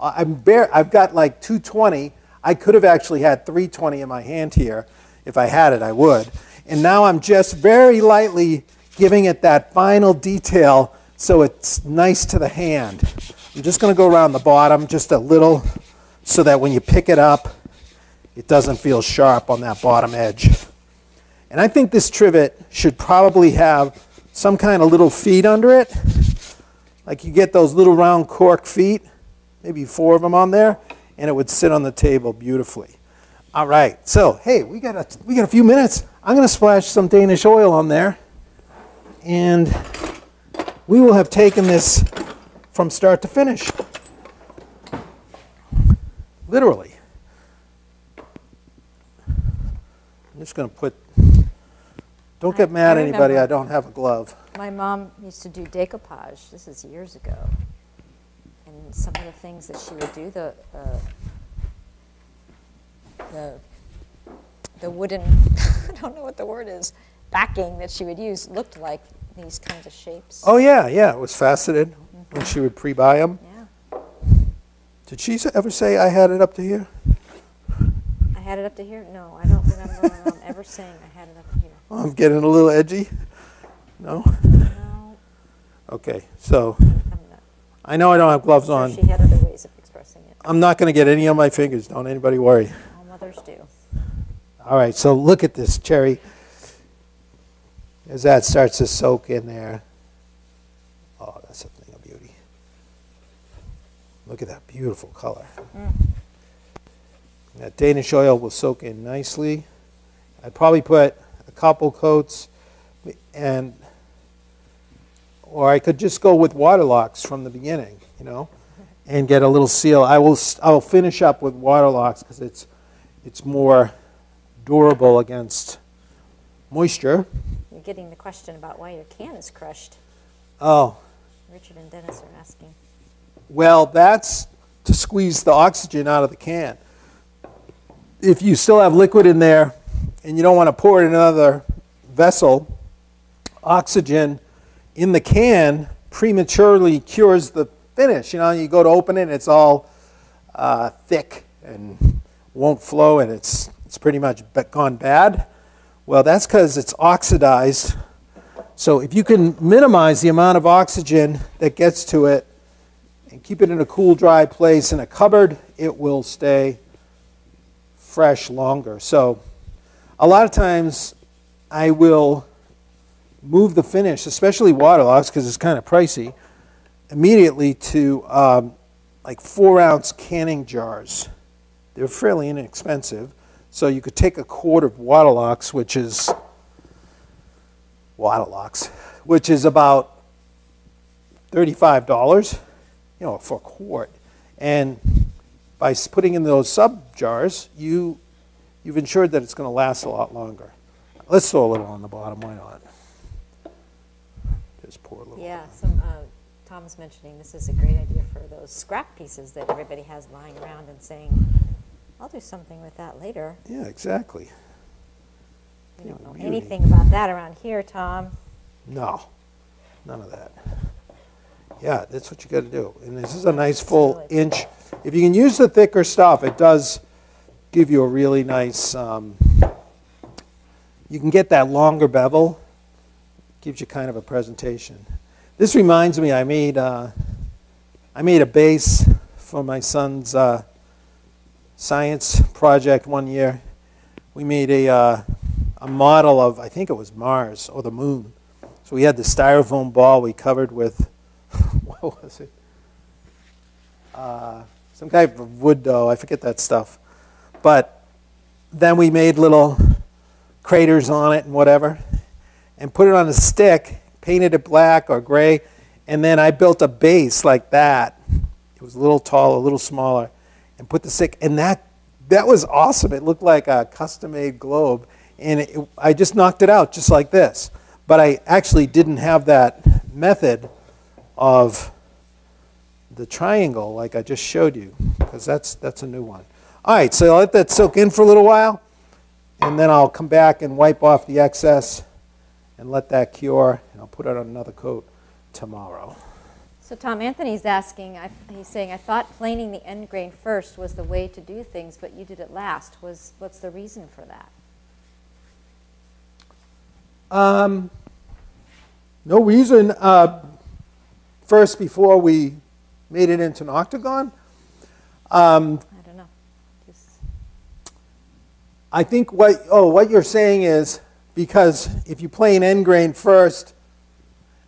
I'm bare, I've got like 220. I could have actually had 320 in my hand here. If I had it, I would. And now I'm just very lightly giving it that final detail so it's nice to the hand. I'm just going to go around the bottom just a little so that when you pick it up, it doesn't feel sharp on that bottom edge. And I think this trivet should probably have some kind of little feet under it, like you get those little round cork feet, maybe four of them on there, and it would sit on the table beautifully. All right, so hey, we got a, we got a few minutes. I'm going to splash some Danish oil on there, and we will have taken this from start to finish. Literally. I'm just going to put, don't get I- mad I anybody. I don't have a glove. My mom used to do decoupage, this is years ago. And some of the things that she would do, the, uh, the, the wooden, [LAUGHS] I don't know what the word is, backing that she would use looked like these kinds of shapes. Oh, yeah, yeah, it was faceted when she would pre-buy them. Yeah, Did she ever say I had it up to here? I had it up to here? No, I don't remember my mom ever saying I had it up to here. I'm getting a little edgy. No? No, Okay, so I know I don't have gloves on. she had other ways of expressing it. I'm not going to get any on my fingers. Don't anybody worry. All mothers do. All right, so look at this cherry. As that starts to soak in there. Oh, that's a thing of beauty. Look at that beautiful color. Mm. That Danish oil will soak in nicely. I'd probably put a couple coats and or I could just go with Waterlox from the beginning, you know, and get a little seal. I will s- I will finish up with Waterlox because it's it's more durable against moisture. You're getting the question about why your can is crushed. Oh, Richard and Dennis are asking. Well, that's to squeeze the oxygen out of the can. If you still have liquid in there and you don't want to pour it in another vessel, oxygen in the can prematurely cures the finish. You know, you go to open it, it's all uh, thick and won't flow, and it's it's pretty much gone bad. Well, that's because it's oxidized. So if you can minimize the amount of oxygen that gets to it and keep it in a cool, dry place in a cupboard, it will stay fresh longer. So a lot of times I will move the finish, especially Waterlox because it's kind of pricey, immediately to um, like four ounce canning jars. They're fairly inexpensive. So you could take a quart of Waterlox, which is Waterlox, which is about $35, you know, for a quart. And by putting in those sub jars, you, you've ensured that it's going to last a lot longer. Let's throw a little on the bottom, why not? Just pour a little. Yeah, some, uh, Tom's mentioning this is a great idea for those scrap pieces that everybody has lying around and saying, I'll do something with that later. Yeah, exactly. We don't know Beauty. anything about that around here, Tom. No, none of that. Yeah, that's what you got to do. And this is a nice full inch. If you can use the thicker stuff, it does give you a really nice. Um, you can get that longer bevel. Gives you kind of a presentation. This reminds me, I made uh, I made a base for my son's uh, science project one year. We made a uh, a model of I think it was Mars or the moon. So we had the styrofoam ball we covered with [LAUGHS] what was it? Uh, some type of wood dough. I forget that stuff. But then we made little craters on it and whatever, and put it on a stick, painted it black or gray, and then I built a base like that. It was a little tall, a little smaller, and put the stick, and that that was awesome. It looked like a custom-made globe, and it, I just knocked it out just like this. But I actually didn't have that method of the triangle like I just showed you, because that's that's a new one. All right, so I'll let that soak in for a little while, and then I'll come back and wipe off the excess and let that cure, and I'll put it on another coat tomorrow. So Tom Anthony's asking, I, he's saying, I thought planing the end grain first was the way to do things, but you did it last. Was what's the reason for that? Um, no reason. Uh, first, before we made it into an octagon, um, I don't know. Just I think what oh what you're saying is because if you play an end grain first,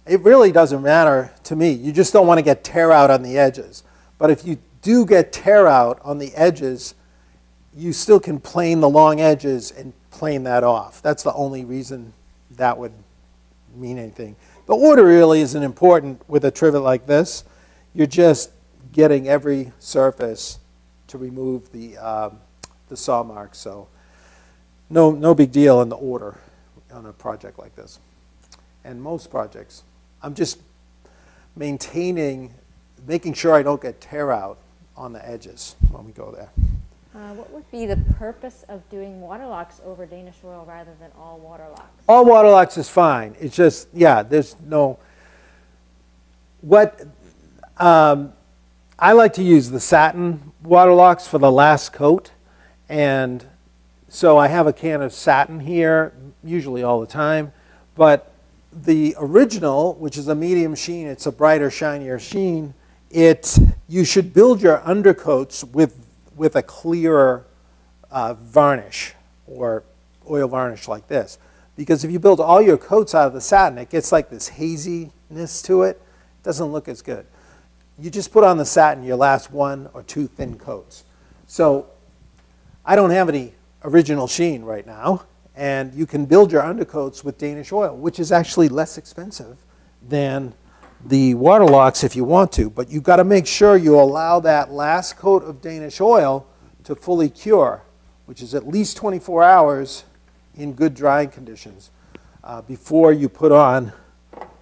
it really doesn't matter to me. You just don't want to get tear out on the edges. But if you do get tear out on the edges, you still can plane the long edges and plane that off. That's the only reason that would mean anything. The order really isn't important with a trivet like this. You're just getting every surface to remove the, um, the saw marks. So no, no big deal in the order on a project like this. And most projects, I'm just maintaining, making sure I don't get tear out on the edges when we go there. Uh, what would be the purpose of doing Waterlox over Danish oil rather than all water locks? All Waterlox is fine. It's just, yeah, there's no. What um, I like to use the satin Waterlox for the last coat, and so I have a can of satin here, usually all the time. But the original, which is a medium sheen, it's a brighter, shinier sheen. It you should build your undercoats with with a clearer uh, varnish or oil varnish like this. Because if you build all your coats out of the satin, it gets like this haziness to it. It doesn't look as good. You just put on the satin your last one or two thin coats. So I don't have any original sheen right now. And you can build your undercoats with Danish oil, which is actually less expensive than the Waterlox if you want to, but you've got to make sure you allow that last coat of Danish oil to fully cure, which is at least 24 hours in good drying conditions uh, before you put on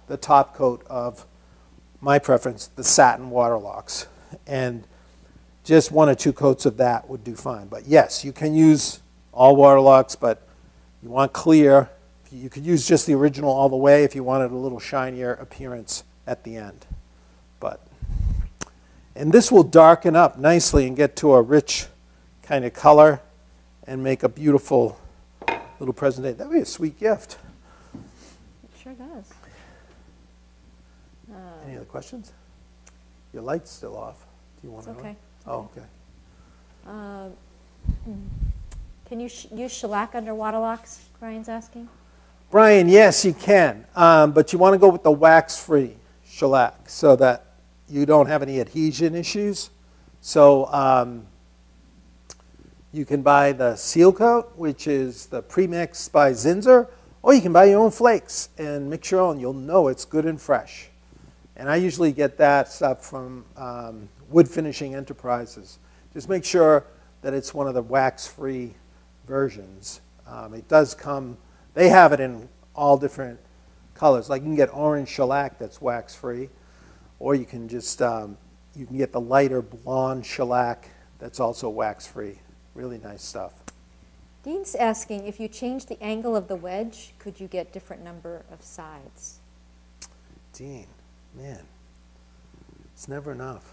the top coat of my preference, the satin Waterlox. And just one or two coats of that would do fine. But yes, you can use all Waterlox, but you want clear. You could use just the original all the way if you wanted a little shinier appearance at the end. But, and this will darken up nicely and get to a rich kind of color and make a beautiful little presentation. That would be a sweet gift. It sure does. Uh, Any other questions? Your light's still off. Do you want It's to okay. Oh, okay. Um, Can you sh- use shellac under Waterlox, Brian's asking? Brian, yes, you can, um, but you want to go with the wax-free shellac so that you don't have any adhesion issues. So um, you can buy the seal coat, which is the premix by Zinsser, or you can buy your own flakes and mix your own. You'll know it's good and fresh. And I usually get that stuff from um, Wood Finishing Enterprises. Just make sure that it's one of the wax-free versions. Um, it does come, they have it in all different colors. Like you can get orange shellac that's wax-free, or you can just, um, you can get the lighter blonde shellac that's also wax-free. Really nice stuff. Dean's asking, if you change the angle of the wedge, could you get different number of sides? Dean, man, it's never enough.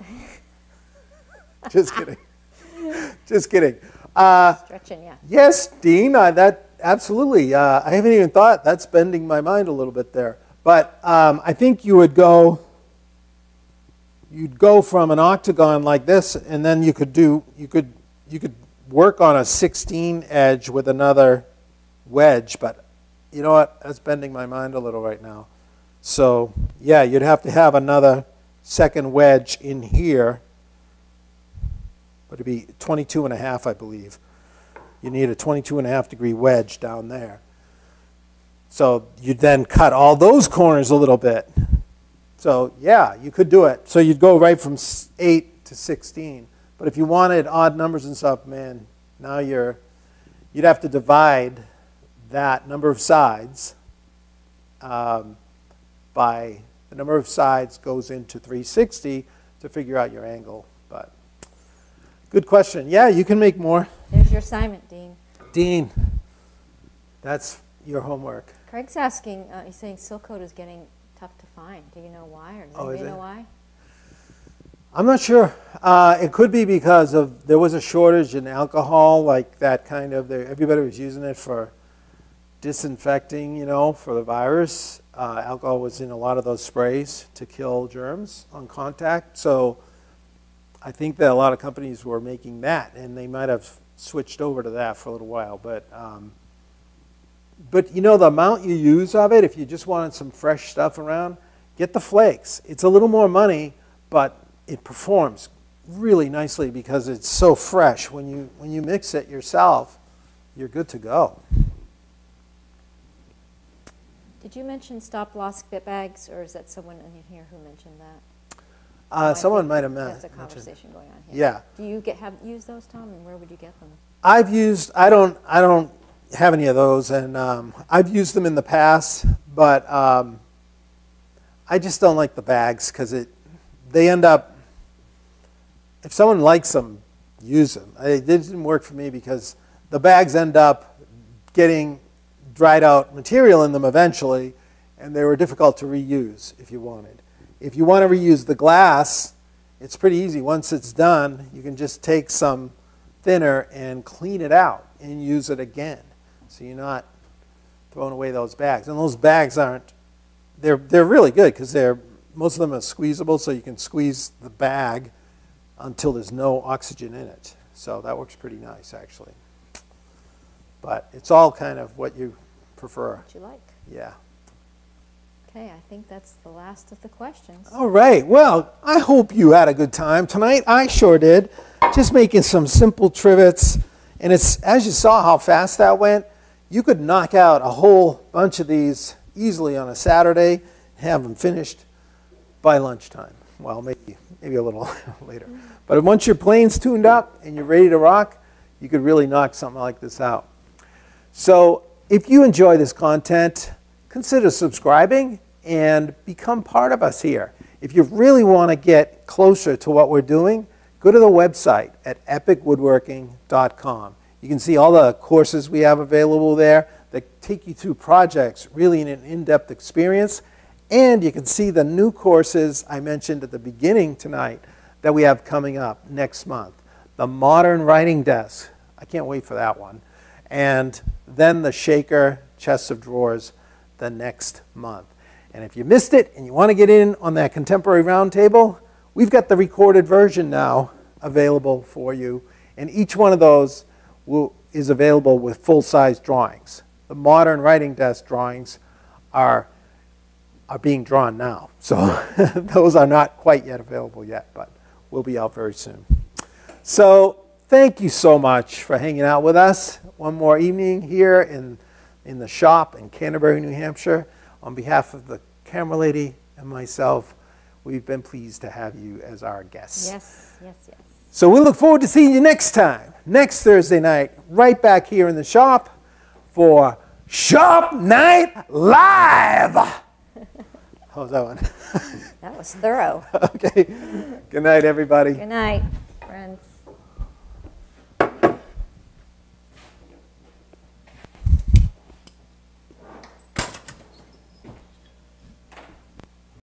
[LAUGHS] Just kidding. [LAUGHS] Just kidding. Uh, Stretching, yeah. yes, Dean, uh, that absolutely. Uh, I haven't even thought. That's bending my mind a little bit there. But um, I think you would go. You'd go from an octagon like this, and then you could do. You could. You could work on a 16 edge with another wedge. But you know what? That's bending my mind a little right now. So yeah, you'd have to have another second wedge in here but it'd be 22 and a half, I believe. You need a 22 and a half degree wedge down there. So you'd then cut all those corners a little bit. So yeah, you could do it. So you'd go right from 8 to 16. But if you wanted odd numbers and stuff, man, now you're, you'd have to divide that number of sides um, by the number of sides goes into 360 to figure out your angle. Good question. Yeah, you can make more. There's your assignment, Dean. Dean, that's your homework. Craig's asking, uh, he's saying seal coat is getting tough to find. Do you know why, or does Oh, is anybody it? know why? I'm not sure. Uh, it could be because of there was a shortage in alcohol, like that kind of. Everybody was using it for disinfecting, you know, for the virus. Uh, alcohol was in a lot of those sprays to kill germs on contact. So I think that a lot of companies were making that, and they might have switched over to that for a little while. But um, but you know the amount you use of it, if you just wanted some fresh stuff around, get the flakes. It's a little more money, but it performs really nicely because it's so fresh. When you, when you mix it yourself, you're good to go. Did you mention stop loss bit bags, or is that someone in here who mentioned that? Uh, someone might have That's a mentioned. conversation going on here. Yeah. Do you get, have, use those, Tom, and where would you get them? I've used, I don't, I don't have any of those, and um, I've used them in the past, but um, I just don't like the bags because it, they end up, if someone likes them, use them. I- It didn't work for me because the bags end up getting dried out material in them eventually, and they were difficult to reuse if you wanted. If you want to reuse the glass, it's pretty easy. Once it's done, you can just take some thinner and clean it out and use it again. So you're not throwing away those bags. And those bags aren't, they're, they're really good because they're, most of them are squeezable, so you can squeeze the bag until there's no oxygen in it. So that works pretty nice, actually. But it's all kind of what you prefer. What you like? Yeah. Okay, I think that's the last of the questions. All right. Well, I hope you had a good time tonight. I sure did. Just making some simple trivets. And it's as you saw how fast that went, you could knock out a whole bunch of these easily on a Saturday, have them finished by lunchtime. Well, maybe maybe a little [LAUGHS] later. But once your plane's tuned up and you're ready to rock, you could really knock something like this out. So if you enjoy this content, consider subscribing and become part of us here. If you really want to get closer to what we're doing, go to the website at epicwoodworking.com. You can see all the courses we have available there that take you through projects really in an in-depth experience. And you can see the new courses I mentioned at the beginning tonight that we have coming up next month. The Modern Writing Desk. I can't wait for that one. And then the Shaker Chest of Drawers the next month. And if you missed it and you want to get in on that contemporary roundtable, we've got the recorded version now available for you. And each one of those will, is available with full-size drawings. The modern writing desk drawings are, are being drawn now. So [LAUGHS] those are not quite yet available yet, but will be out very soon. So thank you so much for hanging out with us one more evening here in, in the shop in Canterbury, New Hampshire. On behalf of the camera lady and myself, we've been pleased to have you as our guests. Yes, yes, yes. So we look forward to seeing you next time, next Thursday night, right back here in the shop for Shop Night Live. [LAUGHS] How's that one? That was thorough. [LAUGHS] okay. Good night, everybody. Good night.